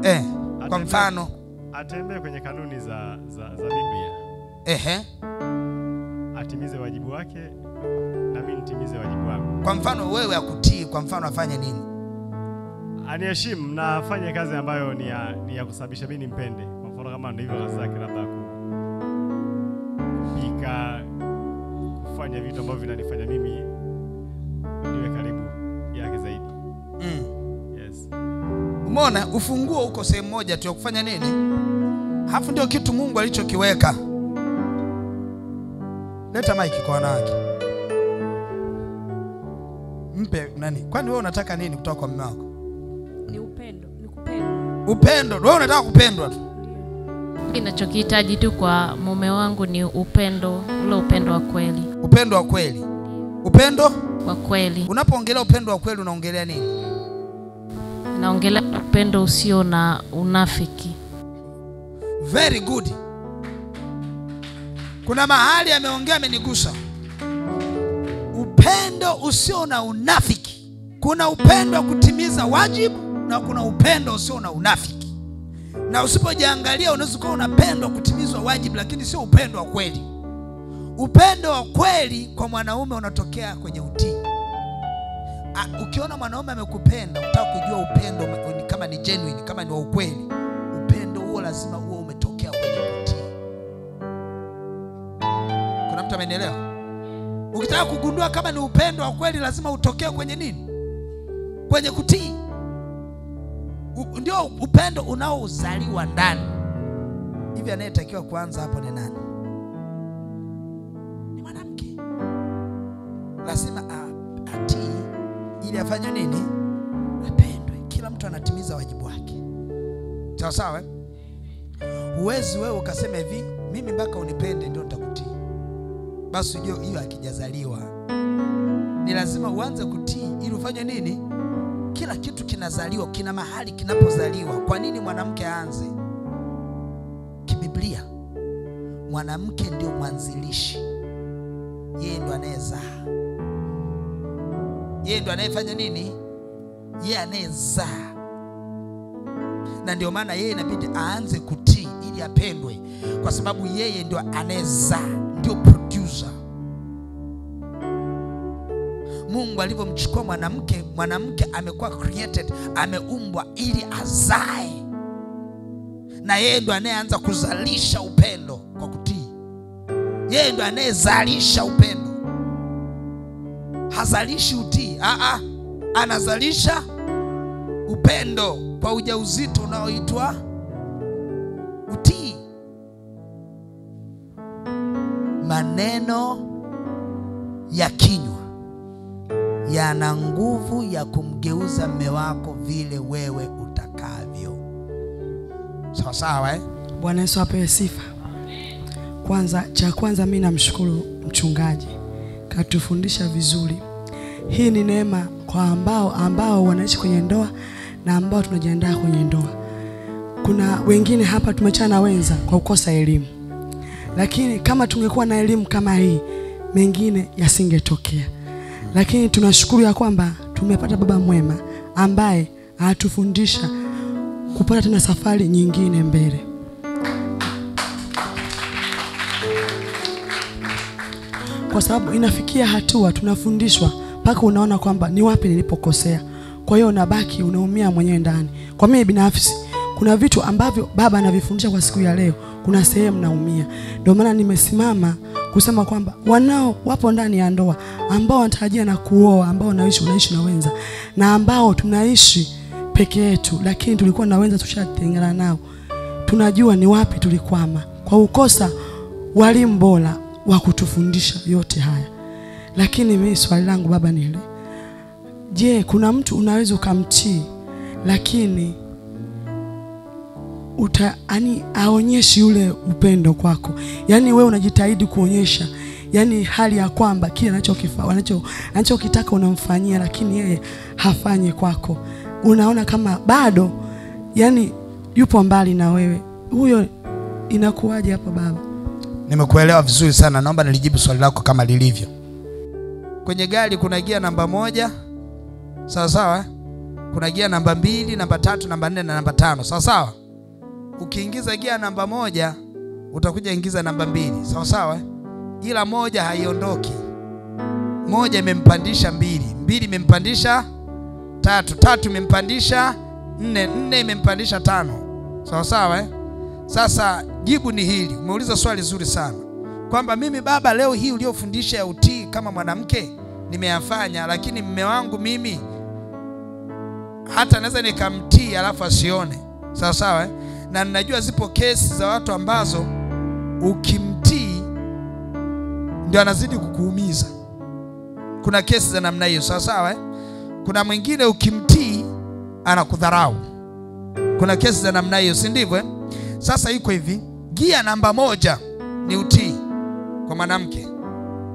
Eh, kwa mfano atembee kwenye kanuni za, za, za Biblia, ehe, atimize wajibu wake na mimi nitimize wajibu wangu, kwa mfano wewe akutii kwa mfano afanye nini? Aniheshimu na afanye kazi ambayo ni ya, ni ya kusababisha mimi nimpende. Kwa mfano kama ndio hivyo kazi zake, labda pika kupika, kufanya vitu ambavyo vinanifanya Umeona, ufunguo uko sehemu moja tu ya kufanya nini, hafu ndio kitu Mungu alichokiweka. Leta maiki kwa wanawake, mpe nani. Kwani wewe unataka nini kutoka kwa mume wako? ni upendo, ni kupendwa. Upendo. Wewe unataka kupendwa tu. Ninachokihitaji tu kwa mume wangu ni upendo, ule upendo wa kweli, Upendo wa kweli. Upendo, wa kweli. unapoongelea upendo wa kweli unaongelea nini? Naongelea upendo usio na unafiki. Very good. Kuna mahali ameongea amenigusa. Upendo usio na unafiki. Kuna upendo wa kutimiza wajibu na kuna upendo usio na unafiki. Na usipojiangalia unaweza kuwa unapendwa kutimizwa wajibu, lakini sio upendo wa kweli. Upendo wa kweli kwa mwanaume unatokea kwenye utii. Ukiona mwanaume amekupenda, unataka kujua upendo kama ni genuine, kama ni wa ukweli, upendo huo lazima huo umetokea kwenye kutii. Kuna mtu amenielewa? Ukitaka kugundua kama ni upendo wa kweli, lazima utokee kwenye nini? Kwenye kutii. Ndio upendo unaozaliwa ndani. Hivi anayetakiwa kuanza hapo ni nani? Afanye nini? Apendwe. Kila mtu anatimiza wajibu wake. Sawa sawa. eh? Huwezi wewe ukasema hivi, mimi mpaka unipende ndio nitakutii. Basi ujue hiyo akijazaliwa. Ni lazima uanze kutii ili ufanye nini? Kila kitu kinazaliwa kina mahali kinapozaliwa kwa nini mwanamke aanze kibiblia mwanamke ndio mwanzilishi yeye ndo anayezaa yeye ndo anayefanya nini? Yeye anayezaa. Na ndio maana yeye inabidi aanze kutii ili apendwe kwa sababu yeye ndio anayezaa ndio producer. Mungu alivyomchukua mwanamke mwanamke amekuwa created ameumbwa ili azae. Na yeye ndo anayeanza kuzalisha upendo kwa kutii. Yeye ndo anayezalisha upendo hazalishi utii. Aa, anazalisha upendo kwa ujauzito unaoitwa utii. Maneno ya kinywa yana nguvu ya kumgeuza mme wako vile wewe utakavyo. Sawa sawa eh? Bwana Yesu apewe sifa. Kwanza, cha kwanza mimi namshukuru mchungaji, katufundisha vizuri. Hii ni neema kwa ambao ambao wanaishi kwenye ndoa na ambao tunajiandaa kwenye ndoa. Kuna wengine hapa tumechana wenza kwa kukosa elimu, lakini kama tungekuwa na elimu kama hii, mengine yasingetokea. Lakini tunashukuru ya kwamba tumepata baba mwema ambaye anatufundisha kupata tena safari nyingine mbele. Kwa sababu inafikia hatua tunafundishwa mpaka unaona kwamba ni wapi nilipokosea. Kwa hiyo unabaki unaumia mwenyewe ndani. Kwa mimi binafsi, kuna vitu ambavyo baba anavifundisha kwa siku ya leo, kuna sehemu naumia. Ndio maana nimesimama kusema kwamba wanao wapo ndani ya ndoa ambao wanatarajia na kuoa, ambao wanaishi unaishi na wenza na ambao tunaishi peke yetu, lakini tulikuwa na wenza tushatengana nao, tunajua ni wapi tulikwama kwa ukosa walimu bora wa kutufundisha yote haya. Lakini mimi swali langu baba ni hili, je, kuna mtu unaweza ukamtii lakini uta ani aonyeshi ule upendo kwako, yaani wewe unajitahidi kuonyesha yani hali ya kwamba kile anachokifanya anacho anachokitaka unamfanyia, lakini yeye hafanyi kwako, unaona kama bado yani yupo mbali na wewe, huyo inakuwaje hapa baba? Nimekuelewa vizuri sana. Naomba nilijibu swali lako kama lilivyo. Kwenye gari kuna gia namba moja. Sawa sawa eh? kuna gia namba mbili namba tatu namba nne na namba tano. Sawa sawa? Ukiingiza gia namba moja utakuja ingiza namba mbili. Sawa sawa eh? ila moja haiondoki. Moja imempandisha mbili. Mbili imempandisha tatu. Tatu imempandisha nne. Nne imempandisha tano. Sawa sawa eh? Sasa jibu ni hili, umeuliza swali zuri sana kwamba mimi baba, leo hii uliofundisha ya utii kama mwanamke nimeyafanya, lakini mme wangu mimi hata naweza nikamtii alafu asione. Sawa sawa eh? Na ninajua zipo kesi za watu ambazo ukimtii ndio anazidi kukuumiza. Kuna kesi za namna hiyo, sawa sawa eh? Kuna mwingine ukimtii anakudharau. Kuna kesi za namna hiyo, si ndivyo eh? Sasa iko hivi, gia namba moja ni utii kwa mwanamke,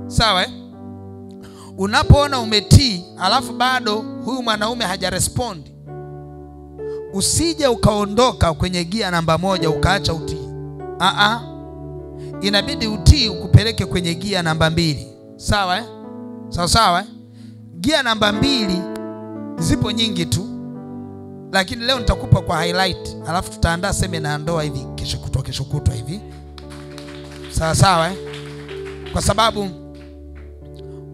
sawa eh? Unapoona umetii alafu bado huyu mwanaume hajarespondi, usije ukaondoka kwenye gia namba moja ukaacha utii. Aa, inabidi utii ukupeleke kwenye gia namba mbili, sawa eh? Sawa sawa eh? Gia namba mbili zipo nyingi tu lakini leo nitakupa kwa highlight, alafu tutaandaa semina ya ndoa hivi kesho kutwa, kesho kutwa hivi, sawa sawa eh? Kwa sababu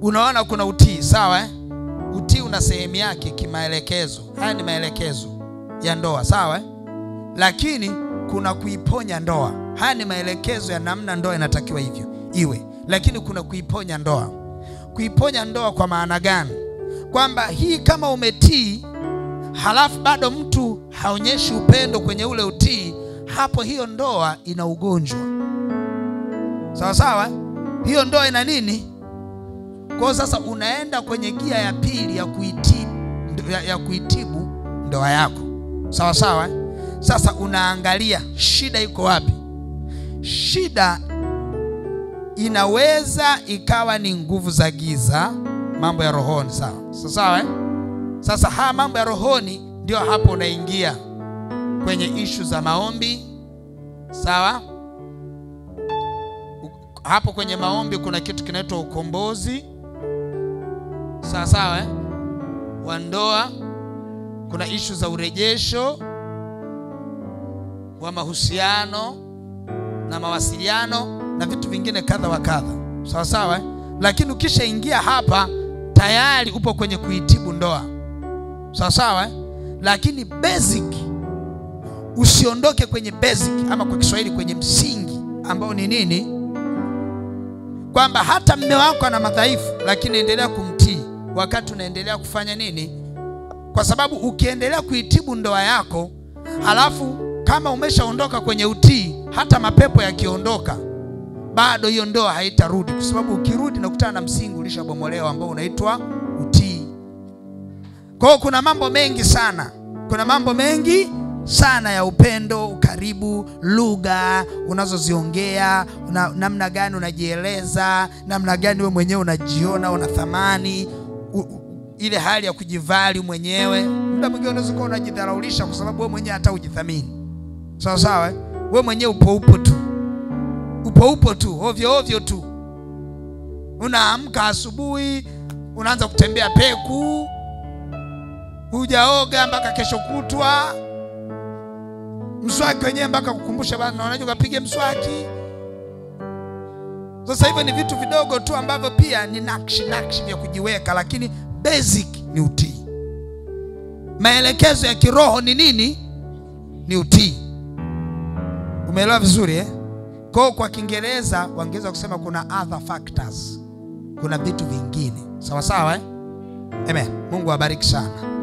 unaona kuna utii, sawa eh? Utii una sehemu yake kimaelekezo. Haya ni maelekezo ya ndoa, sawa eh? Lakini kuna kuiponya ndoa. Haya ni maelekezo ya namna ndoa inatakiwa hivyo iwe, lakini kuna kuiponya ndoa. Kuiponya ndoa kwa maana gani? Kwamba hii kama umetii halafu bado mtu haonyeshi upendo kwenye ule utii, hapo hiyo ndoa ina ugonjwa. Sawa sawa, hiyo ndoa ina nini? Kwa sasa unaenda kwenye gia ya pili ya kuitibu, ya, ya kuitibu ndoa yako. Sawa sawa, sasa unaangalia shida iko wapi. Shida inaweza ikawa ni nguvu za giza, mambo ya rohoni. Sawa sawa, eh? Sasa haya mambo ya rohoni ndio hapo unaingia kwenye ishu za maombi, sawa? Hapo kwenye maombi kuna kitu kinaitwa ukombozi, sawa sawa, eh? wa ndoa. Kuna ishu za urejesho wa mahusiano na mawasiliano na vitu vingine kadha wa kadha, sawa sawa, eh? Lakini ukishaingia hapa tayari upo kwenye kuitibu ndoa, sawa sawa, eh? Lakini basic usiondoke kwenye basic ama kwa Kiswahili kwenye msingi ambao ni nini? Kwamba hata mme wako ana madhaifu, lakini endelea kumtii wakati unaendelea kufanya nini? Kwa sababu ukiendelea kuitibu ndoa yako, alafu kama umeshaondoka kwenye utii, hata mapepo yakiondoka, bado hiyo ndoa haitarudi, kwa sababu ukirudi nakutana na msingi ulishabomolewa ambao unaitwa. Kwa hiyo kuna mambo mengi sana, kuna mambo mengi sana ya upendo, ukaribu, lugha unazoziongea, una, namna gani unajieleza, namna gani wewe mwenyewe unajiona una thamani, ile hali ya kujivali mwenyewe. Muda mwingine unaweza kuwa unajidharaulisha kwa sababu wewe mwenyewe hata hujithamini. Sawa sawa, eh? we mwenyewe upo upo tu, upo upo tu, ovyo ovyo tu. Unaamka asubuhi, unaanza kutembea peku, hujaoga mpaka kesho kutwa, mswaki wenyewe mpaka kukumbusha bana, unajua ukapige mswaki. Sasa hivyo ni vitu vidogo tu ambavyo pia ni nakshi nakshi vya kujiweka, lakini basic ni utii. Maelekezo ya kiroho ni nini? Ni utii. Umeelewa vizuri eh? Kwa kwa Kiingereza wangeweza kusema kuna other factors, kuna vitu vingine. Sawa sawa eh? Amen. Mungu awabariki sana.